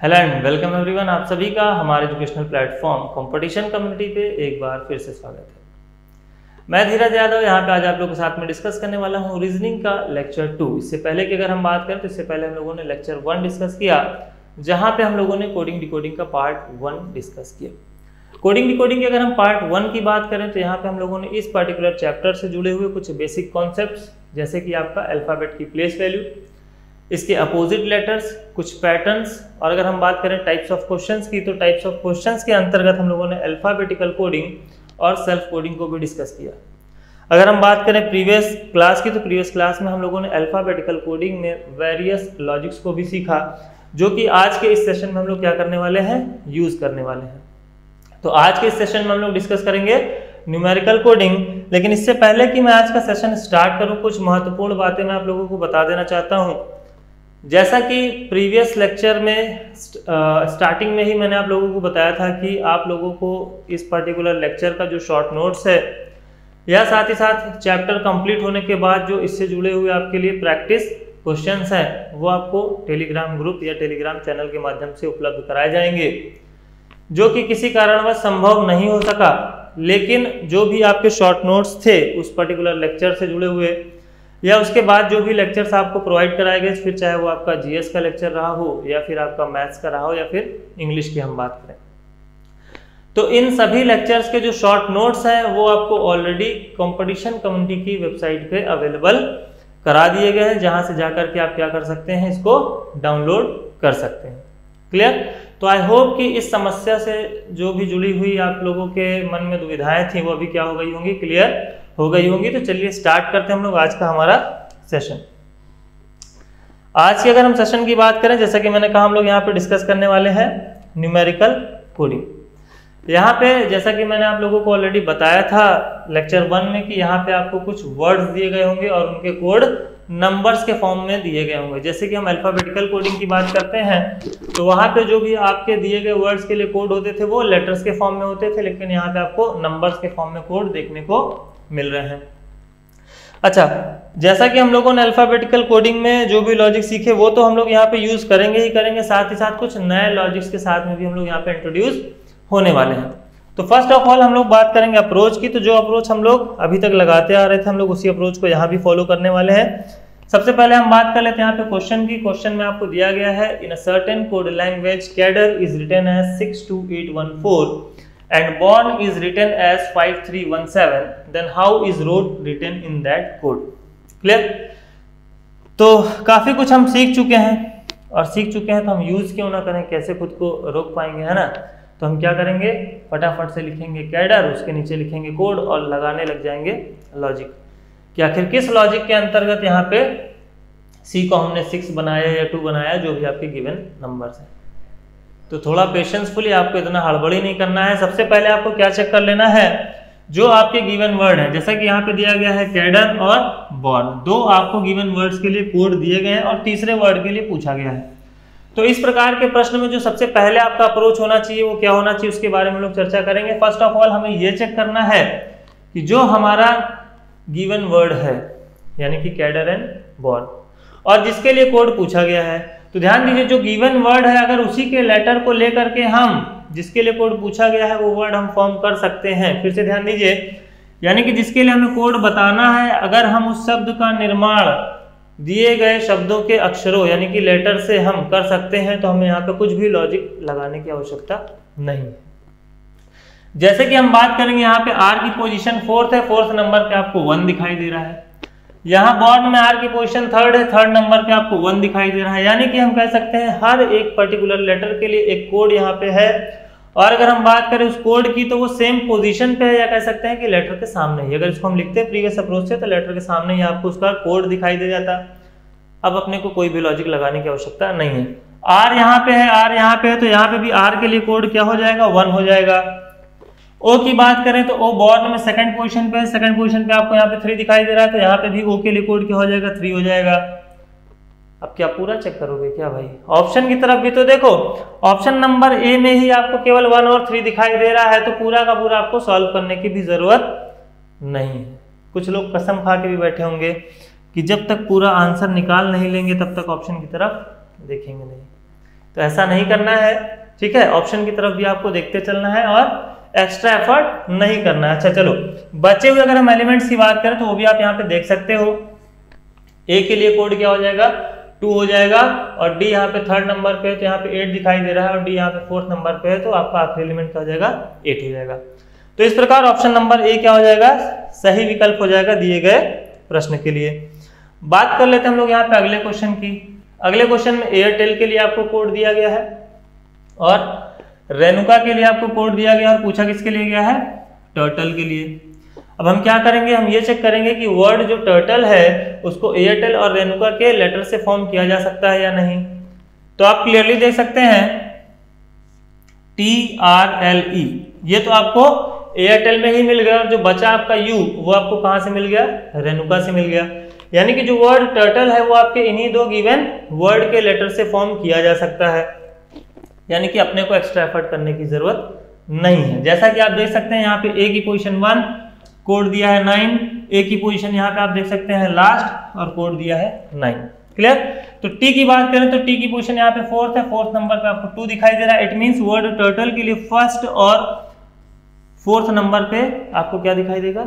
Hello and welcome everyone आप सभी का हमारे एजुकेशनल प्लेटफॉर्म कंपटीशन कम्युनिटी पे एक बार फिर से स्वागत है। मैं धीरज यादव यहाँ पे आज आप लोगों के साथ में डिस्कस करने वाला हूँ रीजनिंग का लेक्चर टू इससे पहले की अगर हम बात करें तो इससे पहले हम लोगों ने लेक्चर वन डिस्कस किया, जहाँ पे हम लोगों ने कोडिंग डिकोडिंग का पार्ट वन डिस्कस किया। कोडिंग डिकोडिंग की अगर हम पार्ट वन की बात करें तो यहाँ पे हम लोगों ने इस पर्टिकुलर चैप्टर से जुड़े हुए कुछ बेसिक कॉन्सेप्ट जैसे कि आपका अल्फ़ाबेट की प्लेस वैल्यू इसके अपोजिट लेटर्स कुछ पैटर्न्स और अगर हम बात करें टाइप्स ऑफ़ क्वेश्चंस की तो टाइप्स ऑफ़ क्वेश्चंस के अंतर्गत हम लोगों ने अल्फ़ाबेटिकल कोडिंग और सेल्फ कोडिंग को भी डिस्कस किया। अगर हम बात करें प्रीवियस क्लास की तो प्रीवियस क्लास में हम लोगों ने अल्फ़ाबेटिकल कोडिंग में वेरियस लॉजिक्स को भी सीखा, जो कि आज के इस सेशन में हम लोग क्या करने वाले हैं? यूज़ करने वाले हैं। तो आज के इस सेशन में हम लोग डिस्कस करेंगे न्यूमेरिकल कोडिंग लेकिन इससे पहले कि मैं आज का सेशन स्टार्ट करूँ, कुछ महत्वपूर्ण बातें मैं आप लोगों को बता देना चाहता हूँ। जैसा कि प्रीवियस लेक्चर में स्टार्टिंग में ही मैंने आप लोगों को बताया था कि आप लोगों को इस पर्टिकुलर लेक्चर का जो शॉर्ट नोट्स है, या साथ ही साथ चैप्टर कंप्लीट होने के बाद जो इससे जुड़े हुए आपके लिए प्रैक्टिस क्वेश्चंस हैं, वो आपको टेलीग्राम ग्रुप या टेलीग्राम चैनल के माध्यम से उपलब्ध कराए जाएँगे। जो कि किसी कारणवश संभव नहीं हो सका, लेकिन जो भी आपके शॉर्ट नोट्स थे उस पर्टिकुलर लेक्चर से जुड़े हुए या उसके बाद जो भी लेक्चर्स आपको प्रोवाइड कराए गए, फिर चाहे वो आपका जीएस का लेक्चर रहा हो, या फिर आपका मैथ्स का रहा हो, या फिर इंग्लिश की हम बात करें। तो इन सभी लेक्चर्स के जो शॉर्ट नोट्स हैं, वो आपको ऑलरेडी कंपटीशन कम्युनिटी की वेबसाइट पे अवेलेबल करा दिए गए हैं, जहाँ से जाकर के आप क्या कर सकते हैं, इसको डाउनलोड कर सकते हैं। क्लियर तो आई होप कि इस समस्या से जो भी जुड़ी हुई आप लोगों के मन में दुविधाएँ थी, वो अभी क्या हो गई होंगी? क्लियर हो गई होंगी तो चलिए स्टार्ट करते हैं हम लोग आज का हमारा सेशन आज की अगर हम सेशन की बात करें, जैसा कि मैंने कहा हम लोग यहाँ पे डिस्कस करने वाले हैं न्यूमेरिकल कोडिंग यहाँ पे जैसा कि मैंने आप लोगों को ऑलरेडी बताया था लेक्चर वन में कि यहाँ पे आपको कुछ वर्ड्स दिए गए होंगे और उनके कोड नंबर्स के फॉर्म में दिए गए होंगे. जैसे कि हम अल्फाबेटिकल कोडिंग की बात करते हैं तो वहाँ पे जो भी आपके दिए गए वर्ड्स के लिए कोड होते थे, वो लेटर्स के फॉर्म में होते थे, लेकिन यहाँ पे आपको नंबर्स के फॉर्म में कोड देखने को मिल रहे हैं। अच्छा जैसा कि हम लोगों ने अल्फाबेटिकल कोडिंग में जो भी लॉजिक सीखे, वो तो हम लोग यहाँ पे यूज़ करेंगे ही करेंगे, साथ ही साथ कुछ नए लॉजिक्स के साथ में भी हम लोग यहाँ पे इंट्रोड्यूस होने वाले हैं। तो फ़र्स्ट ऑफ़ ऑल हम लोग बात करेंगे अप्रोच की। तो जो अप्रोच हम लोग अभी तक लगाते आ रहे थे, हम लोग उसी अप्रोच को यहाँ भी फॉलो करने वाले हैं। सबसे पहले हम बात कर लेते हैं यहाँ पे क्वेश्चन की। क्वेश्चन में आपको दिया गया है in a certain code language cadre is written as six two eight one four and born is written as 5317 then how is road written in that code? Clear? तो काफ़ी कुछ हम सीख चुके हैं, और सीख चुके हैं तो हम यूज़ क्यों ना करें, कैसे खुद को रोक पाएँगे, है ना? तो हम क्या करेंगे? फटाफट से लिखेंगे कैडर उसके नीचे लिखेंगे कोड और लगाने लग जाएँगे लॉजिक कि आखिर किस लॉजिक के अंतर्गत यहाँ पे सी को हमने सिक्स बनाया या टू बनाया, जो भी आपके गिवन नंबर्स हैं। तो थोड़ा पेशेंसफुली आपको इतना हड़बड़ी नहीं करना है। सबसे पहले आपको क्या चेक कर लेना है? जो आपके गिवन वर्ड है, जैसा कि यहाँ पे दिया गया है कैडर और बॉर्न दो आपको गिवन वर्ड्स के लिए कोड दिए गए हैं और तीसरे वर्ड के लिए पूछा गया है। तो इस प्रकार के प्रश्न में जो सबसे पहले आपका अप्रोच होना चाहिए, वो क्या होना चाहिए, उसके बारे में लोग चर्चा करेंगे। फ़र्स्ट ऑफ़ ऑल हमें ये चेक करना है कि जो हमारा गिवन वर्ड है, यानी कि कैडर एंड बॉर्न और जिसके लिए कोड पूछा गया है तो ध्यान दीजिए, जो गिवन वर्ड है, अगर उसी के लेटर को लेकर के हम, जिसके लिए कोड पूछा गया है, वो वर्ड हम फॉर्म कर सकते हैं। फिर से ध्यान दीजिए, यानी कि जिसके लिए हमें कोड बताना है, अगर हम उस शब्द का निर्माण दिए गए शब्दों के अक्षरों, यानी कि लेटर से हम कर सकते हैं तो हमें यहाँ पे कुछ भी लॉजिक लगाने की आवश्यकता नहीं जैसे कि हम बात करेंगे, यहाँ पे आर की पोजीशन फोर्थ है फोर्थ नंबर पे आपको वन दिखाई दे रहा है। यहाँ बॉन्ड में आर की पोजीशन थर्ड है थर्ड नंबर पे आपको वन दिखाई दे रहा है। यानी कि हम कह सकते हैं, हर एक पर्टिकुलर लेटर के लिए एक कोड यहाँ पे है। और अगर हम बात करें उस कोड की तो वो सेम पोजीशन पे है, या कह सकते हैं कि लेटर के सामने ही। अगर इसको हम लिखते हैं प्रीवियस अप्रोच से तो लेटर के सामने ही आपको उसका कोड दिखाई दे जाता। अब अपने को कोई भी लॉजिक लगाने की आवश्यकता नहीं है। आर यहाँ पे है आर यहाँ पे है तो यहाँ पे भी आर के लिए कोड क्या हो जाएगा? वन हो जाएगा। ओ की बात करें तो ओ बॉर्ड में सेकंड पोजीशन पे सेकंड पोजीशन पे आपको यहाँ पे थ्री दिखाई दे रहा है तो यहाँ पे भी ओ के लिए कोड क्या हो जाएगा? थ्री हो जाएगा। अब क्या पूरा चेक करोगे क्या भाई? ऑप्शन की तरफ़ भी तो देखो ऑप्शन नंबर ए में ही आपको केवल वन और थ्री दिखाई दे रहा है तो पूरा का पूरा आपको सॉल्व करने की भी ज़रूरत नहीं। कुछ लोग कसम खा के भी बैठे होंगे कि जब तक पूरा आंसर निकाल नहीं लेंगे, तब तक ऑप्शन की तरफ़ देखेंगे नहीं। तो ऐसा नहीं करना है, ठीक है? ऑप्शन की तरफ़ भी आपको देखते चलना है और एक्स्ट्रा एफर्ट नहीं करना अच्छा चलो। बचे हुए अगर हम एलिमेंट्स की बात करें तो वो भी आप यहाँ पे देख सकते हो। ए के लिए कोड क्या हो जाएगा? टू हो जाएगा। और डी यहाँ पे थर्ड नंबर पे है तो यहाँ पे एट दिखाई दे रहा है। और डी यहाँ पे फोर्थ नंबर पे है तो आपका आखिरी एलिमेंट क्या हो जाएगा? एट हो जाएगा। तो इस प्रकार ऑप्शन नंबर ए क्या हो जाएगा? सही विकल्प हो जाएगा दिए गए प्रश्न के लिए। बात कर लेते हैं हम लोग यहाँ पे अगले क्वेश्चन की। अगले क्वेश्चन में एयरटेल के लिए आपको कोड दिया गया है। और रेनुका के लिए आपको कोड दिया गया और पूछा किसके लिए गया है? टर्टल के लिए। अब हम क्या करेंगे? हम ये चेक करेंगे कि वर्ड जो टर्टल है, उसको एयरटेल और रेनुका के लेटर से फॉर्म किया जा सकता है या नहीं। तो आप क्लियरली देख सकते हैं टी आर एल ई ये तो आपको एयरटेल में ही मिल गया और जो बचा आपका यू वो आपको कहाँ से मिल गया? रेनुका से मिल गया। यानी कि जो वर्ड टर्टल है, वो आपके इन्हीं दो गिवन वर्ड के लेटर से फॉर्म किया जा सकता है। यानी कि अपने को एक्स्ट्रा एफर्ट करने की ज़रूरत नहीं है। जैसा कि आप देख सकते हैं, यहाँ पे ए की पोजिशन वन कोड दिया है नाइन ए की पोजिशन यहाँ पे आप देख सकते हैं लास्ट और कोड दिया है नाइन क्लियर तो टी की बात करें तो टी की पोजिशन यहाँ पे फोर्थ है। फोर्थ नंबर पे आपको टू दिखाई दे रहा है। इट मीन वर्ड टर्टल के लिए फ़र्स्ट और फोर्थ नंबर पे आपको क्या दिखाई देगा?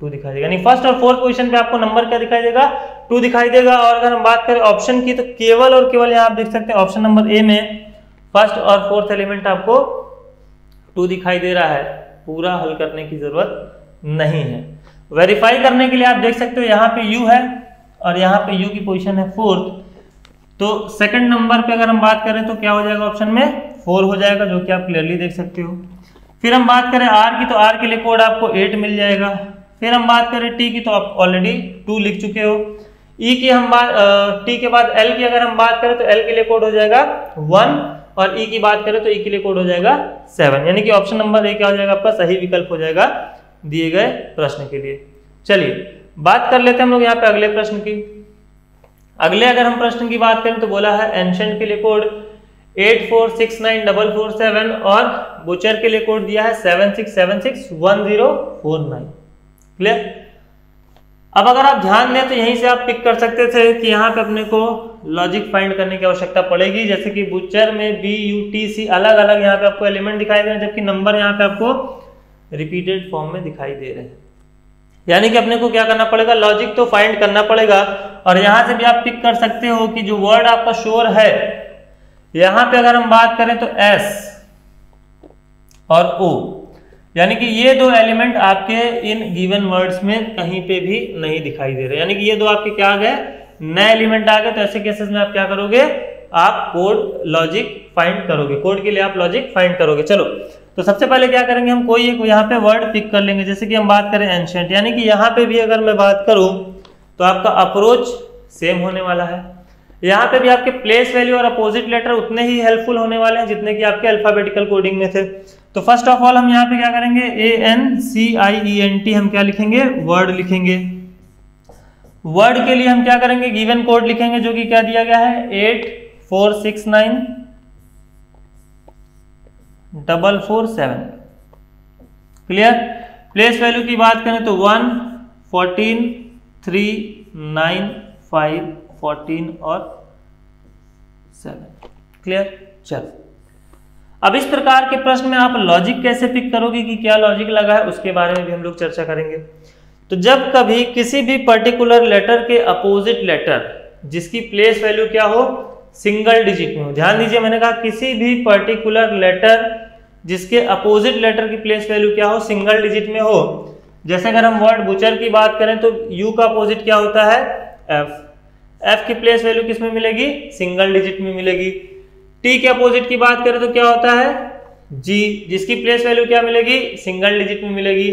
टू दिखाई देगा। यानी फ़र्स्ट और फोर्थ पोजीशन पे आपको नंबर क्या दिखाई देगा? टू दिखाई देगा। और अगर हम बात करें ऑप्शन की तो केवल और केवल यहाँ आप देख सकते हैं ऑप्शन नंबर ए में फ़र्स्ट और फोर्थ एलिमेंट आपको टू दिखाई दे रहा है। पूरा हल करने की ज़रूरत नहीं है। वेरीफाई करने के लिए आप देख सकते हो यहाँ पे यू है और यहाँ पे यू की पोजीशन है फोर्थ तो सेकंड नंबर पे अगर हम बात करें तो क्या हो जाएगा ऑप्शन में? फोर हो जाएगा, जो कि आप क्लियरली देख सकते हो। फिर हम बात करें आर की तो आर के लिए कोड आपको एट मिल जाएगा। फिर हम बात करें टी की तो आप ऑलरेडी टू लिख चुके हो। ई e की हम बात टी के बाद एल की अगर हम बात करें तो एल के लिए कोड हो जाएगा वन और ई e की बात करें तो ई e के लिए कोड हो जाएगा सेवन यानी कि ऑप्शन नंबर ए क्या हो जाएगा? आपका सही विकल्प हो जाएगा दिए गए प्रश्न के लिए। चलिए, बात कर लेते हैं हम लोग यहाँ पे अगले प्रश्न की। अगले अगर हम प्रश्न की बात करें तो बोला है एंशंट के लिए code eight four six nine double four seven और बुचर के लिए कोड दिया है seven six seven six one zero four nine clear अब अगर आप ध्यान दें तो यहीं से आप पिक कर सकते थे कि यहाँ पे अपने को लॉजिक फाइंड करने की आवश्यकता पड़ेगी। जैसे कि बुचर में बी यू टी सी अलग अलग यहाँ पे आपको एलिमेंट दिखाई दे रहे हैं, जबकि नंबर यहाँ पे आपको रिपीटेड फॉर्म में दिखाई दे रहे हैं। यानी कि अपने को क्या करना पड़ेगा? लॉजिक तो फाइंड करना पड़ेगा। और यहाँ से भी आप पिक कर सकते हो कि जो वर्ड आपका शोर है, यहाँ पे अगर हम बात करें तो एस और ओ यानी कि ये दो एलिमेंट आपके इन गिवन वर्ड्स में कहीं पे भी नहीं दिखाई दे रहे। यानी कि ये दो आपके क्या आ गए? नए एलिमेंट आ गए। तो ऐसे केसेस में आप क्या करोगे? आप कोड लॉजिक फाइंड करोगे। कोड के लिए आप लॉजिक फाइंड करोगे। चलो तो सबसे पहले क्या करेंगे हम? कोई एक यहाँ पे वर्ड पिक कर लेंगे। जैसे कि हम बात करें एंशेंट यानी कि यहाँ पे भी अगर मैं बात करूँ तो आपका अप्रोच सेम होने वाला है। यहाँ पे भी आपके प्लेस वैल्यू और अपोजिट लेटर उतने ही हेल्पफुल होने वाले हैं जितने कि आपके अल्फाबेटिकल कोडिंग में थे। तो फ़र्स्ट ऑफ़ ऑल हम यहाँ पे क्या करेंगे? A N C I E N T हम क्या लिखेंगे? वर्ड लिखेंगे। वर्ड के लिए हम क्या करेंगे? गिवन कोड लिखेंगे जो कि क्या दिया गया है? Eight four six nine double four seven clear place value की बात करें तो one fourteen three nine five fourteen और सेवन क्लियर चलो। अब इस प्रकार के प्रश्न में आप लॉजिक कैसे पिक करोगे कि क्या लॉजिक लगा है, उसके बारे में भी हम लोग चर्चा करेंगे। तो जब कभी किसी भी पर्टिकुलर लेटर के अपोजिट लेटर जिसकी प्लेस वैल्यू क्या हो? सिंगल डिजिट में हो। ध्यान दीजिए, मैंने कहा किसी भी पर्टिकुलर लेटर जिसके अपोजिट लेटर की प्लेस वैल्यू क्या हो? सिंगल डिजिट में हो। जैसे अगर हम वर्ड बुचर की बात करें तो यू का अपोजिट क्या होता है? एफ़ एफ़ की प्लेस वैल्यू किसमें मिलेगी? सिंगल डिजिट में मिलेगी। टी के अपोजिट की बात करें तो क्या होता है? जी जिसकी प्लेस वैल्यू क्या मिलेगी? सिंगल डिजिट में मिलेगी।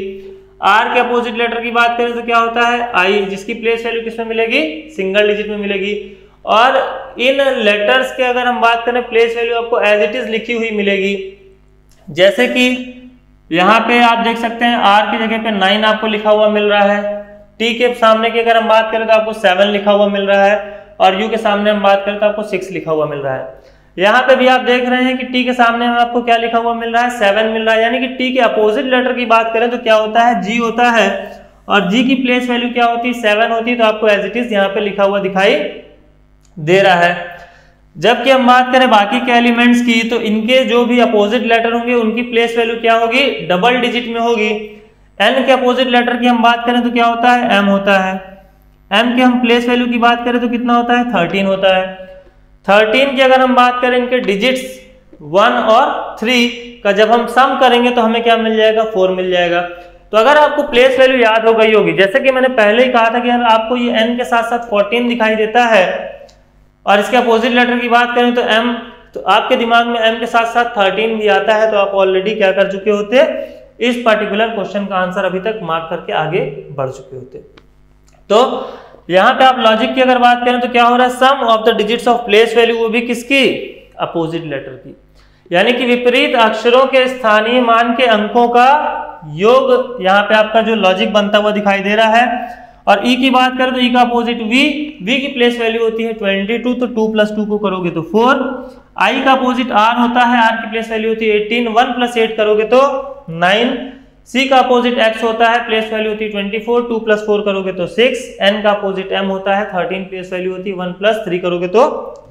आर के अपोजिट लेटर की बात करें तो क्या होता है? आई जिसकी प्लेस वैल्यू किसमें मिलेगी? सिंगल डिजिट में मिलेगी। और इन लेटर्स के अगर हम बात करें प्लेस वैल्यू आपको एज इट इज़ लिखी हुई मिलेगी। जैसे कि यहाँ पे आप देख सकते हैं आर की जगह पे नाइन आपको लिखा हुआ मिल रहा है। टी के सामने की अगर हम बात करें तो आपको सेवन लिखा हुआ मिल रहा है। और यू के सामने हम बात करें तो आपको सिक्स लिखा हुआ मिल रहा है। यहाँ पे भी आप देख रहे हैं कि टी के सामने में आपको क्या लिखा हुआ मिल रहा है? सेवन मिल रहा है। यानी कि टी के अपोजिट लेटर की बात करें तो क्या होता है? जी होता है। और जी की प्लेस वैल्यू क्या होती है? सेवन होती है तो आपको एज इट इज़ यहाँ पे लिखा हुआ दिखाई दे रहा है। जबकि हम बात करें बाकी के एलिमेंट्स की तो इनके जो भी अपोजिट लेटर होंगे, उनकी प्लेस वैल्यू क्या होगी? डबल डिजिट में होगी। एन के अपोजिट लेटर की हम बात करें तो क्या होता है? एम होता है। एम के हम प्लेस वैल्यू की बात करें तो कितना होता है? थर्टीन होता है। थर्टीन की अगर हम बात करें इनके डिजिट्स वन और थ्री का, जब हम सम करेंगे तो हमें क्या मिल जाएगा? फोर मिल जाएगा। तो अगर आपको प्लेस वैल्यू याद हो गई होगी, जैसे कि मैंने पहले ही कहा था कि अगर आपको ये एन के साथ साथ फोर्टीन दिखाई देता है, और इसके अपोजिट लेटर की बात करें तो एम तो आपके दिमाग में एम के साथ साथ थर्टीन भी आता है तो आप ऑलरेडी क्या कर चुके होते? इस पर्टिकुलर क्वेश्चन का आंसर अभी तक मार्क करके आगे बढ़ चुके होते। तो यहाँ पे आप लॉजिक की अगर बात करें तो क्या हो रहा है? Sum of the digits of place value वो भी किसकी? अपोजिट लेटर की। यानी कि विपरीत अक्षरों के स्थानीय मान के अंकों का योग यहाँ पे आपका जो लॉजिक बनता हुआ दिखाई दे रहा है। और ई e की बात करें तो ई e का अपोजिट वी वी की प्लेस वैल्यू होती है 22 तो 2 प्लस टू को करोगे तो 4 आई का अपोजिट आर होता है आर की प्लेस वैल्यू होती है 18 1 प्लस एट करोगे तो 9 सी का अपोजिट एक्स होता है प्लेस वैल्यू होती है 24 2 प्लस फोर करोगे तो 6 एन का अपोजिट एम होता है 13 प्लेस वैल्यू होती है 1 प्लस थ्री करोगे तो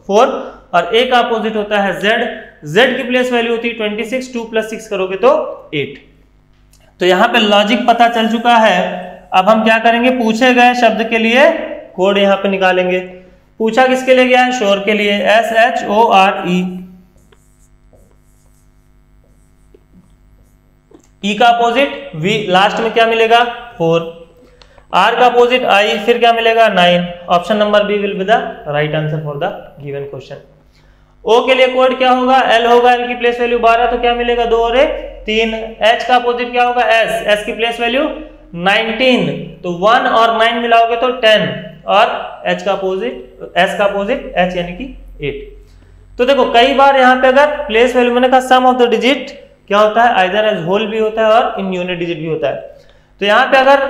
4 और ए का अपोजिट होता है जेड जेड की प्लेस वैल्यू होती है 26 2 प्लस सिक्स करोगे तो 8 तो यहाँ पे लॉजिक पता चल चुका है। अब हम क्या करेंगे? पूछे गए शब्द के लिए कोड यहाँ पे निकालेंगे। पूछा किसके लिए गया है? शोर के लिए। S H O R E E का अपोजिट वी लास्ट में क्या मिलेगा? फोर आर का अपोजिट आई फिर क्या मिलेगा? Nine option number B will be the right answer for the given question O के लिए कोड क्या होगा? एल होगा एल की प्लेस वैल्यू बारह तो क्या मिलेगा? दो और एक, तीन. एच का अपोजिट क्या होगा? एस एस की प्लेस वैल्यू 19 तो वन और नाइन मिलाओगे तो टेन और एच का अपोजिट एस का अपोजिट एच यानी कि एट तो देखो, कई बार यहाँ पे अगर प्लेस वैल्यू मैंने कहा सम ऑफ़ द डिजिट क्या होता है? आइदर एज होल भी होता है और इन यूनिट डिजिट भी होता है। तो यहाँ पे अगर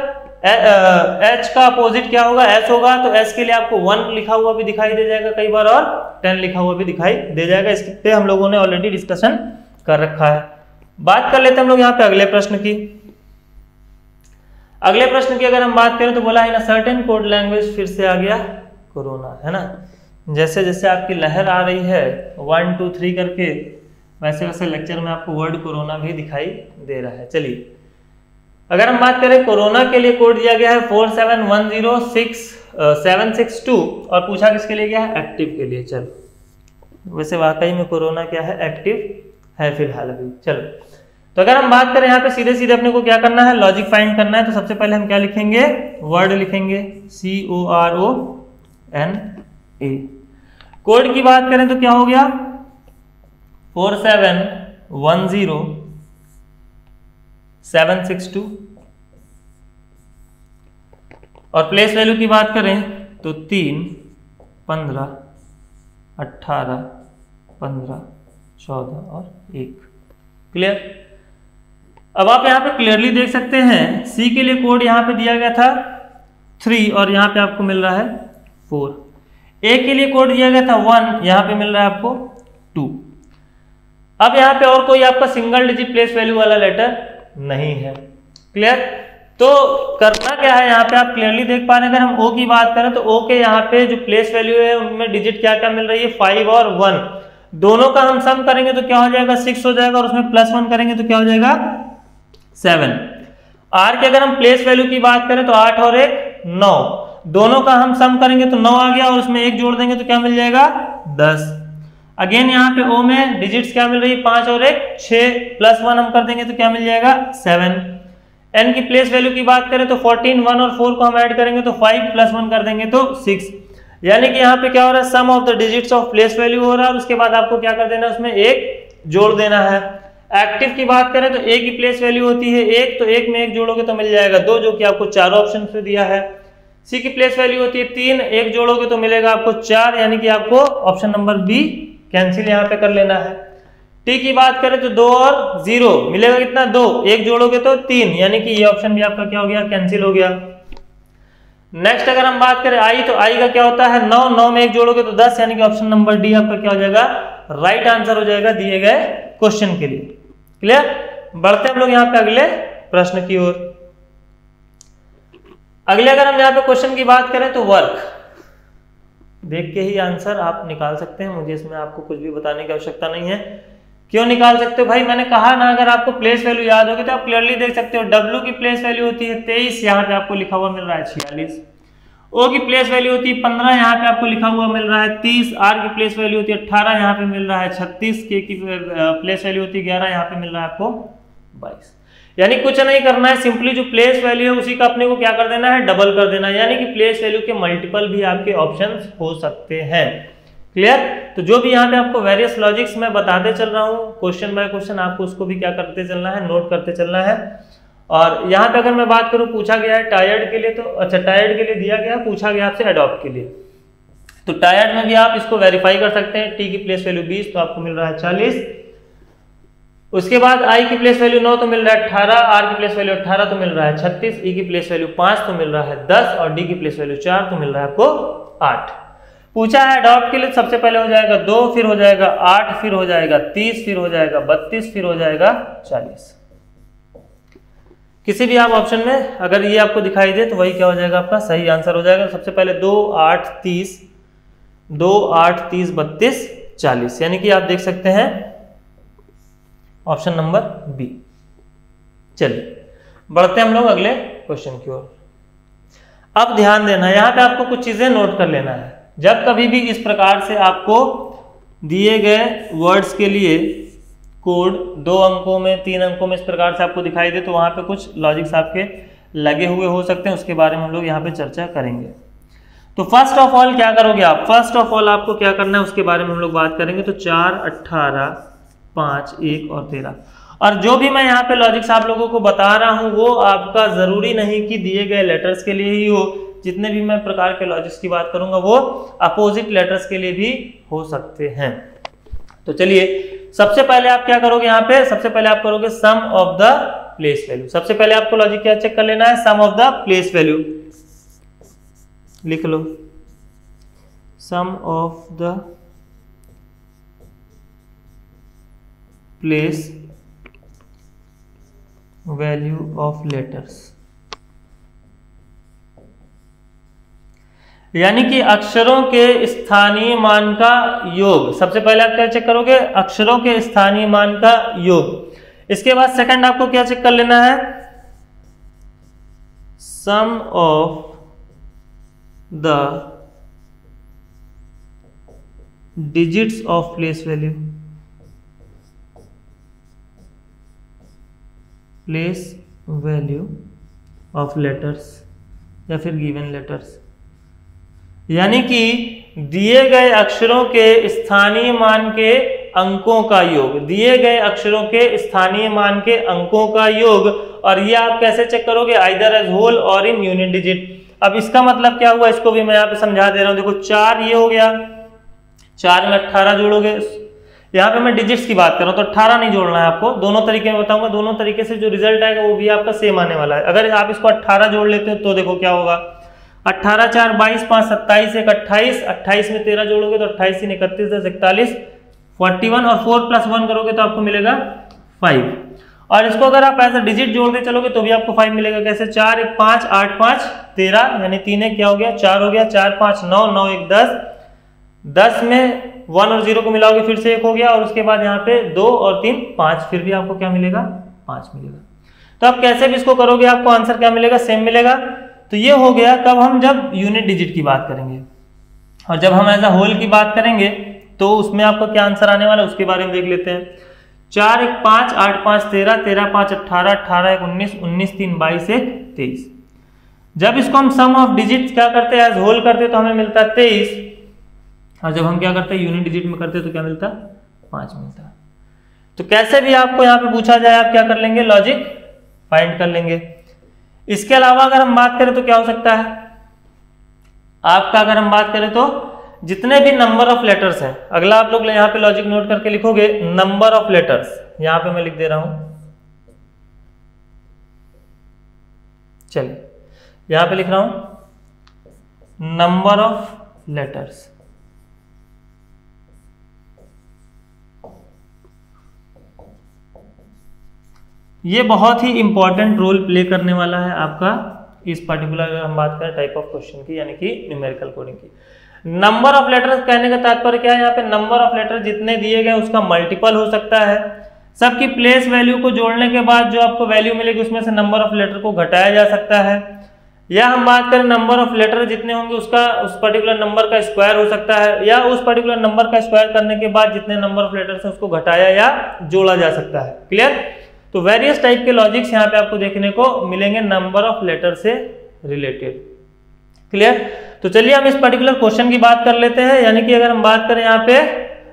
h का अपोजिट क्या होगा? S होगा तो s के लिए आपको 1 लिखा हुआ भी दिखाई दे जाएगा कई बार और 10 लिखा हुआ भी दिखाई दे जाएगा। इस पे हम लोगों ने ऑलरेडी डिस्कशन कर रखा है। बात कर लेते हैं हम लोग यहाँ पे अगले प्रश्न की। अगले प्रश्न की अगर हम बात करें तो बोला है ना सर्टेन कोड लैंग्वेज फिर से आ गया कोरोना है ना? जैसे जैसे आपकी लहर आ रही है वन टू थ्री करके वैसे वैसे लेक्चर में आपको वर्ड कोरोना भी दिखाई दे रहा है। चलिए, अगर हम बात करें कोरोना के लिए कोड दिया गया है four seven one zero six seven six two और पूछा किसके लिए गया है? एक्टिव के लिए। चलो, वैसे वाकई में कोरोना क्या है? एक्टिव है फ़िलहाल अभी। चलो तो अगर हम बात करें यहाँ पे सीधे सीधे अपने को क्या करना है? लॉजिक फाइंड करना है तो सबसे पहले हम क्या लिखेंगे? वर्ड लिखेंगे। C O R O N A code की बात करें तो क्या हो गया? Four seven one zero seven six two. और प्लेस वैल्यू की बात करें तो तीन, पंद्रह, अट्ठारह, पंद्रह, चौदह और एक। क्लियर अब आप यहाँ पे क्लियरली देख सकते हैं सी के लिए कोड यहाँ पे दिया गया था थ्री और यहाँ पे आपको मिल रहा है फोर ए के लिए कोड दिया गया था वन यहाँ पे मिल रहा है आपको टू अब यहाँ पे और कोई आपका सिंगल डिजिट प्लेस वैल्यू वाला लेटर नहीं है। क्लियर तो करना क्या है? यहाँ पे आप क्लियरली देख पा रहे हैं। अगर हम ओ की बात करें तो ओ के यहाँ पे जो प्लेस वैल्यू है, उनमें डिजिट क्या क्या मिल रही है? फाइव और वन दोनों का हम सम करेंगे तो क्या हो जाएगा? सिक्स हो जाएगा और उसमें प्लस वन करेंगे तो क्या हो जाएगा? सेवन आर की अगर हम प्लेस वैल्यू की बात करें तो आठ और एक नौ। दोनों का हम सम करेंगे तो नौ आ गया और उसमें एक जोड़ देंगे तो क्या मिल जाएगा? दस। अगेन यहाँ पे ओ में डिजिट्स क्या मिल रही? है पाँच और एक छ प्लस वन हम कर देंगे तो क्या मिल जाएगा? सेवन एन की प्लेस वैल्यू की बात करें तो फोर्टीन वन और फोर को हम ऐड करेंगे तो फाइव प्लस वन कर देंगे तो सिक्स यानी कि यहाँ पे क्या हो रहा है? Sum of the digits of place value हो रहा है उसके बाद आपको क्या कर देना है? उसमें एक जोड़ देना है। एक्टिव की बात करें तो ए की प्लेस वैल्यू होती है एक तो एक में एक जोड़ोगे तो मिल जाएगा दो, जो कि आपको चारों ऑप्शन पे दिया है। सी की प्लेस वैल्यू होती है तीन, एक जोड़ोगे तो मिलेगा आपको चार, यानी कि आपको ऑप्शन नंबर बी कैंसिल यहाँ पे कर लेना है। टी की बात करें तो दो और ज़ीरो मिलेगा कितना? दो। एक जोड़ोगे तो तीन। यानी कि ये ऑप्शन भी आपका क्या हो गया? कैंसिल हो गया। नेक्स्ट अगर हम बात करें आई तो आई का क्या होता है? नौ। नौ में एक जोड़ोगे तो दस। यानी कि ऑप्शन नंबर डी आपका क्या हो जाएगा? राइट आंसर हो जाएगा दिए गए क्वेश्चन के लिए। क्लियर बढ़ते हम लोग यहाँ पे अगले प्रश्न की ओर। अगले अगर हम यहाँ पे क्वेश्चन की बात करें तो वर्क देख के ही आंसर आप निकाल सकते हैं। मुझे इसमें आपको कुछ भी बताने की आवश्यकता नहीं है। क्यों निकाल सकते हो? भाई, मैंने कहा ना, अगर आपको प्लेस वैल्यू याद होगी तो आप क्लियरली देख सकते हो। डब्ल्यू की प्लेस वैल्यू होती है तेईस, यहाँ पे आपको लिखा हुआ मिल रहा है छियालीस। ओ की प्लेस वैल्यू होती है पंद्रह, यहाँ पे आपको लिखा हुआ मिल रहा है तीस। आर की प्लेस वैल्यू होती है अट्ठारह यहाँ पे मिल रहा है छत्तीस। के की प्लेस वैल्यू होती है ग्यारह, यहाँ पे मिल रहा है आपको बाईस। यानी कुछ नहीं करना है सिंपली जो प्लेस वैल्यू है उसी का अपने को क्या कर देना है डबल कर देना है। यानी कि प्लेस वैल्यू के मल्टीपल भी आपके ऑप्शन हो सकते हैं। क्लियर तो जो भी यहाँ पे आपको वेरियस लॉजिक्स मैं बताते चल रहा हूँ क्वेश्चन बाय क्वेश्चन आपको उसको भी क्या करते चलना है नोट करते चलना है। और यहाँ पे अगर मैं बात करूँ, पूछा गया है टायर्ड के लिए तो अच्छा टायर्ड के लिए दिया गया पूछा गया आपसे अडॉप्ट के लिए। तो टायर्ड में भी आप इसको वेरीफाई कर सकते हैं टी की प्लेस वैल्यू बीस तो आपको मिल रहा है चालीस। उसके बाद आई की प्लेस वैल्यू नौ तो मिल रहा है अठारह आर की प्लेस वैल्यू अठारह तो मिल रहा है छत्तीस ई की प्लेस वैल्यू पाँच तो मिल रहा है दस और डी की प्लेस वैल्यू चार तो मिल रहा है आपको आठ। पूछा है अडॉप्ट के लिए सबसे पहले हो जाएगा दो, फिर हो जाएगा आठ, फिर हो जाएगा तीस, फिर हो जाएगा बत्तीस, फिर हो जाएगा चालीस। किसी भी आप ऑप्शन में अगर ये आपको दिखाई दे तो वही क्या हो जाएगा आपका? सही आंसर हो जाएगा। सबसे पहले दो, आठ, तीस, दो, आठ, तीस, बत्तीस, चालीस। यानी कि आप देख सकते हैं ऑप्शन नंबर बी। चलिए, बढ़ते हम लोग अगले क्वेश्चन की ओर। अब ध्यान देना, यहाँ पे आपको कुछ चीज़ें नोट कर लेना है। जब कभी भी इस प्रकार से आपको दिए गए वर्ड्स के लिए कोड दो अंकों में, तीन अंकों में इस प्रकार से आपको दिखाई दे तो वहाँ पे कुछ लॉजिक्स आपके लगे हुए हो सकते हैं, उसके बारे में हम लोग यहाँ पे चर्चा करेंगे। तो फ़र्स्ट ऑफ़ ऑल क्या करोगे आप? फ़र्स्ट ऑफ़ ऑल आपको क्या करना है, उसके बारे में हम लोग बात करेंगे। तो चार, अट्ठारह पाँच, एक और तेरह। और जो भी मैं यहाँ पे लॉजिक्स आप लोगों को बता रहा हूँ, वो आपका ज़रूरी नहीं कि दिए गए लेटर्स के लिए ही हो। जितने भी मैं प्रकार के लॉजिक्स की बात करूँगा, वो अपोजिट लेटर्स के लिए भी हो सकते हैं। तो चलिए, सबसे पहले आप क्या करोगे यहाँ पे? सबसे पहले आप करोगे sum of the place value सबसे पहले आपको लॉजिक क्या चेक कर लेना है? Sum of the place value लिख लो। Sum of the place value of letters यानी कि अक्षरों के स्थानीय मान का योग। सबसे पहले आप क्या चेक करोगे? अक्षरों के स्थानीय मान का योग। इसके बाद सेकंड आपको क्या चेक कर लेना है? Sum of the digits of place value place value of letters या फिर गिवन लेटर्स यानी कि दिए गए अक्षरों के स्थानीय मान के अंकों का योग, दिए गए अक्षरों के स्थानीय मान के अंकों का योग, और ये आप कैसे चेक करोगे? आइदर एज होल और इन यूनिट डिजिट अब इसका मतलब क्या हुआ? इसको भी मैं यहाँ पे समझा दे रहा हूँ। देखो, चार ये हो गया। चार में अट्ठारह जोड़ोगे। यहाँ पे मैं डिजिट्स की बात कर रहा हूँ तो अट्ठारह नहीं जोड़ना है आपको। दोनों तरीके में बताऊँगा, दोनों तरीके से जो रिज़ल्ट आएगा वो भी आपका सेम आने वाला है। अगर आप इसको अट्ठारह जोड़ लेते हो तो देखो क्या होगा। अट्ठारह चार, बाईस, पाँच, सत्ताईस, एक, अट्ठाईस अट्ठाईस में तेरह जोड़ोगे तो अट्ठाईस तीन, इकतीस, दस, इकतालीस फोर्टी वन और फोर प्लस वन करोगे तो आपको मिलेगा फाइव और इसको अगर आप ऐसा डिजिट जोड़ते चलोगे तो भी आपको फाइव मिलेगा। कैसे? चार, एक, पाँच, आठ, पाँच, तेरह, यानी तीन, एक, क्या हो गया? चार हो गया, चार, पाँच, नौ नौ, एक, दस दस में वन और ज़ीरो को मिलाओगे, फिर से एक हो गया, और उसके बाद यहाँ पे दो और तीन, पाँच, फिर भी आपको क्या मिलेगा? पाँच मिलेगा। तो आप कैसे भी इसको करोगे, आपको आंसर क्या मिलेगा? सेम मिलेगा। तो ये हो गया, कब हम जब यूनिट डिजिट की बात करेंगे। और जब हम एज अ होल की बात करेंगे तो उसमें आपको क्या आंसर आने वाला है, उसके बारे में देख लेते हैं। चार, एक, पाँच, आठ, पाँच, तेरह तेरह, पाँच, अट्ठारह अट्ठारह, एक, उन्नीस उन्नीस, तीन, बाईस, एक, तेईस। जब इसको हम सम ऑफ़ डिजिट क्या करते हैं एज होल करते तो हमें मिलता है तेईस। और जब हम क्या करते हैं? यूनिट डिजिट में करते हैं तो क्या मिलता? है पाँच मिलता। तो कैसे भी आपको यहाँ पे पूछा जाए, आप क्या कर लेंगे? लॉजिक फाइंड कर लेंगे। इसके अलावा अगर हम बात करें तो क्या हो सकता है? आपका अगर हम बात करें तो जितने भी नंबर ऑफ़ लेटर्स हैं, अगला आप लोग यहाँ पे लॉजिक नोट करके लिखोगे नंबर ऑफ़ लेटर्स यहाँ पे मैं लिख दे रहा हूँ। चलिए, यहाँ पे लिख रहा हूँ नंबर ऑफ़ लेटर्स ये बहुत ही इंपॉर्टेंट रोल प्ले करने वाला है आपका इस पर्टिकुलर अगर हम बात करें टाइप ऑफ़ क्वेश्चन की, यानी कि न्यूमेरिकल कोडिंग की। नंबर ऑफ़ लेटर्स कहने का तात्पर्य क्या है? यहाँ पे नंबर ऑफ़ लेटर जितने दिए गए, उसका मल्टीपल हो सकता है। सबकी प्लेस वैल्यू को जोड़ने के बाद जो आपको वैल्यू मिलेगी, उसमें से नंबर ऑफ़ लेटर को घटाया जा सकता है। या हम बात करें नंबर ऑफ़ लेटर जितने होंगे, उसका, उस पर्टिकुलर नंबर का स्क्वायर हो सकता है। या उस पर्टिकुलर नंबर का स्क्वायर करने के बाद जितने नंबर ऑफ़ लेटर्स हैं, उसको घटाया या जोड़ा जा सकता है। क्लियर तो वेरियस टाइप के लॉजिक्स यहाँ पे आपको देखने को मिलेंगे नंबर ऑफ़ लेटर से रिलेटेड क्लियर तो चलिए हम इस पर्टिकुलर क्वेश्चन की बात कर लेते हैं। यानी कि अगर हम बात करें यहाँ पे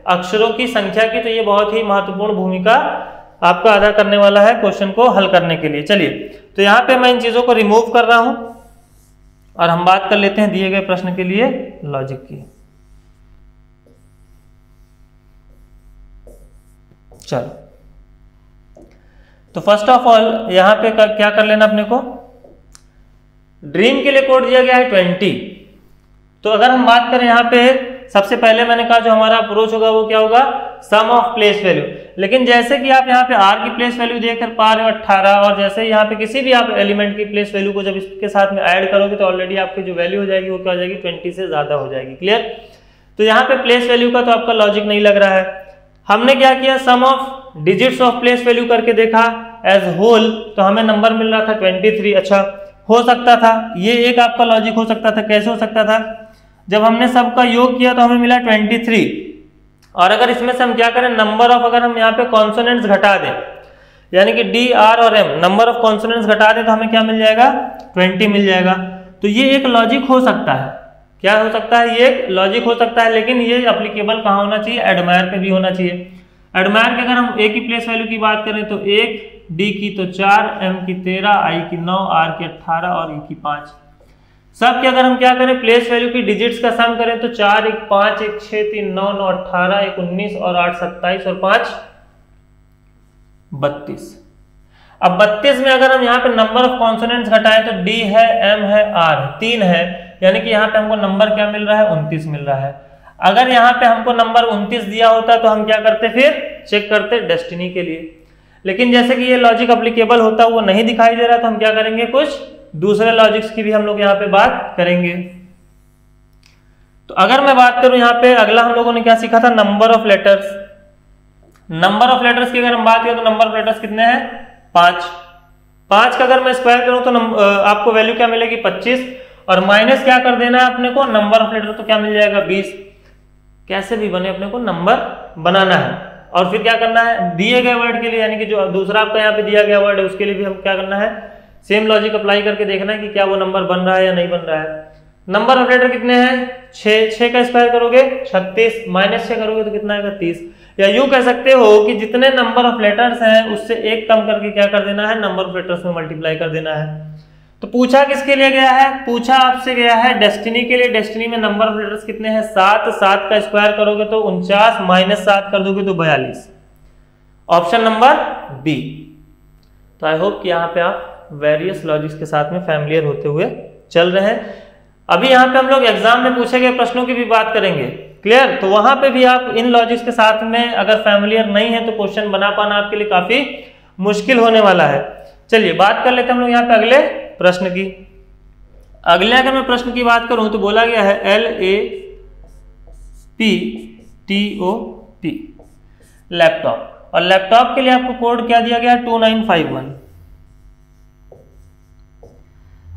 अक्षरों की संख्या की तो ये बहुत ही महत्वपूर्ण भूमिका आपका अदा करने वाला है क्वेश्चन को हल करने के लिए। चलिए तो यहाँ पे मैं इन चीज़ों को रिमूव कर रहा हूँ और हम बात कर लेते हैं दिए गए प्रश्न के लिए लॉजिक की। चलो। तो फ़र्स्ट ऑफ़ ऑल यहाँ पे कर, क्या कर लेना अपने को? ड्रीम के लिए कोड दिया गया है ट्वेंटी तो अगर हम बात करें यहाँ पे सबसे पहले मैंने कहा जो हमारा अप्रोच होगा वो क्या होगा? सम ऑफ़ प्लेस वैल्यू लेकिन जैसे कि आप यहाँ पे आर की प्लेस वैल्यू देख कर पा रहे हो अट्ठारह और जैसे यहाँ पे किसी भी आप एलिमेंट की प्लेस वैल्यू को जब इसके साथ में ऐड करोगे तो ऑलरेडी आपकी जो वैल्यू हो जाएगी वो क्या हो जाएगी? ट्वेंटी से ज़्यादा हो जाएगी। क्लियर तो यहाँ पे प्लेस वैल्यू का तो आपका लॉजिक नहीं लग रहा है। हमने क्या किया? Sum of digits of place value करके देखा। एज होल तो हमें नंबर मिल रहा था ट्वेंटी अच्छा हो सकता था, ये एक आपका लॉजिक हो सकता था, कैसे हो सकता था? जब हमने सबका योग किया तो हमें मिला 23 और अगर इसमें से हम क्या करें? नंबर ऑफ़ अगर हम यहाँ पे कॉन्सोनेंट्स घटा दें, यानी कि डी आर और एम नंबर ऑफ़ कॉन्सोनेंट्स घटा दें तो हमें क्या मिल जाएगा? 20 मिल जाएगा। तो ये एक लॉजिक हो सकता है। क्या हो सकता है? ये लॉजिक हो सकता है, लेकिन ये अप्लीकेबल कहाँ होना चाहिए? एडमायर पे भी होना चाहिए। एडमायर के अगर हम ए की प्लेस वैल्यू की बात करें तो एक डी की तो चार एम की तेरह आई की नौ आर की अट्ठारह और ई की पाँच। सब के अगर हम क्या करें प्लेस वैल्यू की डिजिट्स का सम करें तो चार, एक, पाँच, एक, छह, तीन, नौ नौ, अट्ठारह, एक, उन्नीस और आठ, सत्ताईस और पाँच, बत्तीस। अब बत्तीस में अगर हम यहाँ पे नंबर ऑफ़ कॉन्सोनेंट्स घटाएँ तो डी है एम है आर तीन है। यानी कि यहाँ पे हमको नंबर क्या मिल रहा है? उनतीस मिल रहा है। अगर यहाँ पे हमको नंबर उनतीस दिया होता तो हम क्या करते फिर? चेक करते डेस्टिनी के लिए। लेकिन जैसे कि ये लॉजिक अप्लीकेबल होता है वो नहीं दिखाई दे रहा तो हम क्या करेंगे? कुछ दूसरे लॉजिक्स की भी हम लोग यहाँ पे बात करेंगे। तो अगर मैं बात करूँ यहाँ पे, अगला हम लोगों ने क्या सीखा था? Number of letters number of letters की अगर हम बात करें तो नंबर ऑफ़ लेटर्स कितने हैं? पाँच। पाँच का अगर मैं स्क्वायर करूँ तो आपको वैल्यू क्या मिलेगी? पच्चीस। और माइनस क्या कर देना है अपने को? नंबर ऑफ़ लेटर तो क्या मिल जाएगा? बीस। कैसे भी बने, अपने को नंबर बनाना है। और फिर क्या करना है? दिए गए वर्ड के लिए, यानी कि जो दूसरा आपका यहाँ पे दिया गया वर्ड है, उसके लिए भी हम क्या करना है? सेम लॉजिक अप्लाई करके देखना है कि क्या वो नंबर बन रहा है या नहीं बन रहा है। नंबर ऑफ़ लेटर कितने हैं? छह छह का स्क्वायर करोगे? छत्तीस। माइनस छह करोगे तो कितना आएगा? तीस। या यू कह सकते हो कि जितने नंबर ऑफ़ लेटर्स हैं, उससे एक कम करके क्या कर देना है? नंबर ऑफ़ लेटर्स में मल्टीप्लाई कर देना है। तो पूछा किसके लिए गया है? पूछा आपसे गया है डेस्टिनी के लिए। डेस्टिनी में नंबर ऑफ़ लेटर्स कितने हैं? सात। सात का स्क्वायर करोगे तो उनचास, माइनस सात कर दोगे तो बयालीस। Option number B. तो आई होप कि यहाँ पे आप वेरियस लॉजिक्स के साथ में फैमिलियर होते हुए चल रहे हैं। अभी यहाँ पे हम लोग एग्ज़ाम में पूछे गए प्रश्नों की भी बात करेंगे। क्लियर तो वहाँ पे भी आप इन लॉजिक्स के साथ में अगर फैमिलियर नहीं है तो क्वेश्चन बना पाना आपके लिए काफ़ी मुश्किल होने वाला है। चलिए बात कर लेते हैं हम लोग यहाँ पे अगले प्रश्न की। अगले अगर मैं प्रश्न की बात करूँ तो बोला गया है L A P T O P laptop और लैपटॉप के लिए आपको कोड क्या दिया गया? Two nine five one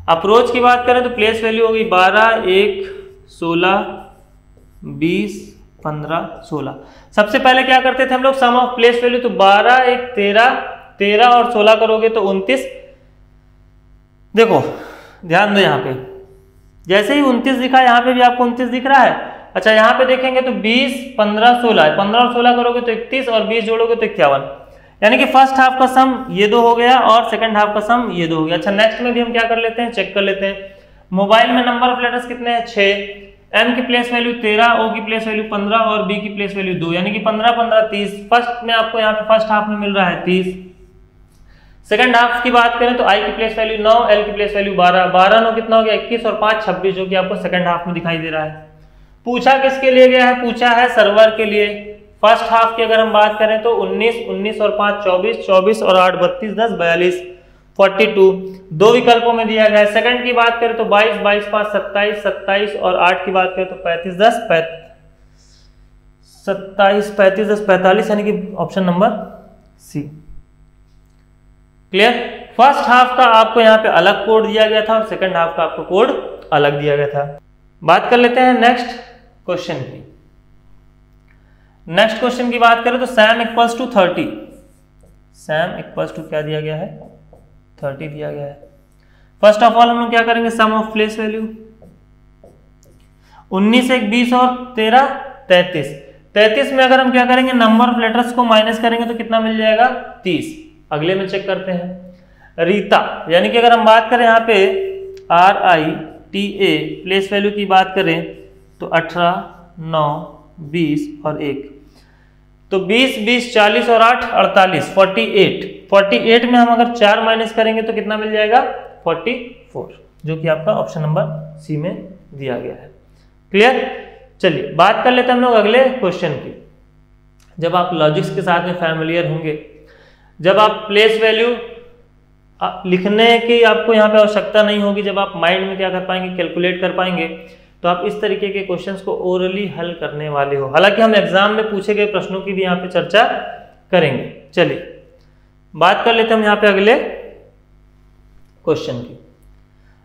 approach की बात करें तो प्लेस वैल्यू होगी बारह, एक, सोलह, बीस, पंद्रह, सोलह। सबसे पहले क्या करते थे हम लोग? सम ऑफ़ प्लेस वैल्यू तो बारह, एक, तेरह तेरह और सोलह करोगे तो उनतीस। देखो ध्यान दो यहाँ पे। जैसे ही उनतीस दिखा यहाँ पे भी आपको उनतीस दिख रहा है। अच्छा यहाँ पे देखेंगे तो 20, 15, 16 15 और 16 करोगे तो 31 और 20 जोड़ोगे तो इक्यावन। यानी कि फ़र्स्ट हाफ़ का सम ये दो हो गया और सेकंड हाफ़ का सम ये दो हो गया। अच्छा नेक्स्ट में भी हम क्या कर लेते हैं? चेक कर लेते हैं। मोबाइल में नंबर ऑफ़ लेटर्स कितने हैं? छह। एम की प्लेस वैल्यू तेरह ओ की प्लेस वैल्यू पंद्रह और बी की प्लेस वैल्यू दो। यानी कि पंद्रह पंद्रह तीस। फ़र्स्ट में आपको यहाँ पे फ़र्स्ट हाफ़ में मिल रहा है तीस। सेकंड हाफ़ की बात करें तो आई की प्लेस वैल्यू नौ एल की प्लेस वैल्यू बारह। बारह नौ कितना हो गया? इक्कीस और पाँच छब्बीस, जो कि आपको सेकंड हाफ़ में दिखाई दे रहा है। पूछा किसके लिए गया है? पूछा है सर्वर के लिए। फ़र्स्ट हाफ़ की अगर हम बात करें तो 19 19 और पाँच, चौबीस चौबीस और आठ, बत्तीस, दस, बयालीस 42 दो विकल्पों में दिया गया है। सेकंड की बात करें तो 22 22 पाँच, सत्ताईस सत्ताईस और आठ की बात करें तो 35 दस सत्ताईस, पैंतीस, दस, पैंतालीस, यानी कि option number C clear first half का आपको यहाँ पे अलग कोड दिया गया था और सेकंड हाफ़ का आपको कोड अलग दिया गया था। बात कर लेते हैं नेक्स्ट क्वेश्चन की। नेक्स्ट क्वेश्चन की बात करें तो Sam equals to thirty Sam equals to क्या दिया गया है? थर्टी दिया गया है। फ़र्स्ट ऑफ़ ऑल हम लोग क्या करेंगे? सम ऑफ़ प्लेस वैल्यू उन्नीस, एक, बीस और तेरह, तैतीस। तैतीस में अगर हम क्या करेंगे? नंबर ऑफ़ लेटर्स को माइनस करेंगे तो कितना मिल जाएगा? तीस। अगले में चेक करते हैं। रीता यानी कि अगर हम बात करें यहाँ पे R I T A place value की बात करें तो अठारह नौ बीस और एक। तो 20, 20, 40 और 8, 48, 48, 48 में हम अगर चार माइनस करेंगे तो कितना मिल जाएगा? 44, जो कि आपका ऑप्शन नंबर सी में दिया गया है। क्लियर चलिए बात कर लेते हैं हम लोग अगले क्वेश्चन की। जब आप लॉजिक्स के साथ में फैमिलियर होंगे जब आप प्लेस वैल्यू लिखने की आपको यहाँ पे आवश्यकता नहीं होगी, जब आप माइंड में क्या कर पाएँगे कैलकुलेट कर पाएँगे तो आप इस तरीके के क्वेश्चंस को ओरली हल करने वाले हो। हालाँकि हम एग्ज़ाम में पूछे गए प्रश्नों की भी यहाँ पे चर्चा करेंगे। चलिए, बात कर लेते हम यहाँ पे अगले क्वेश्चन की।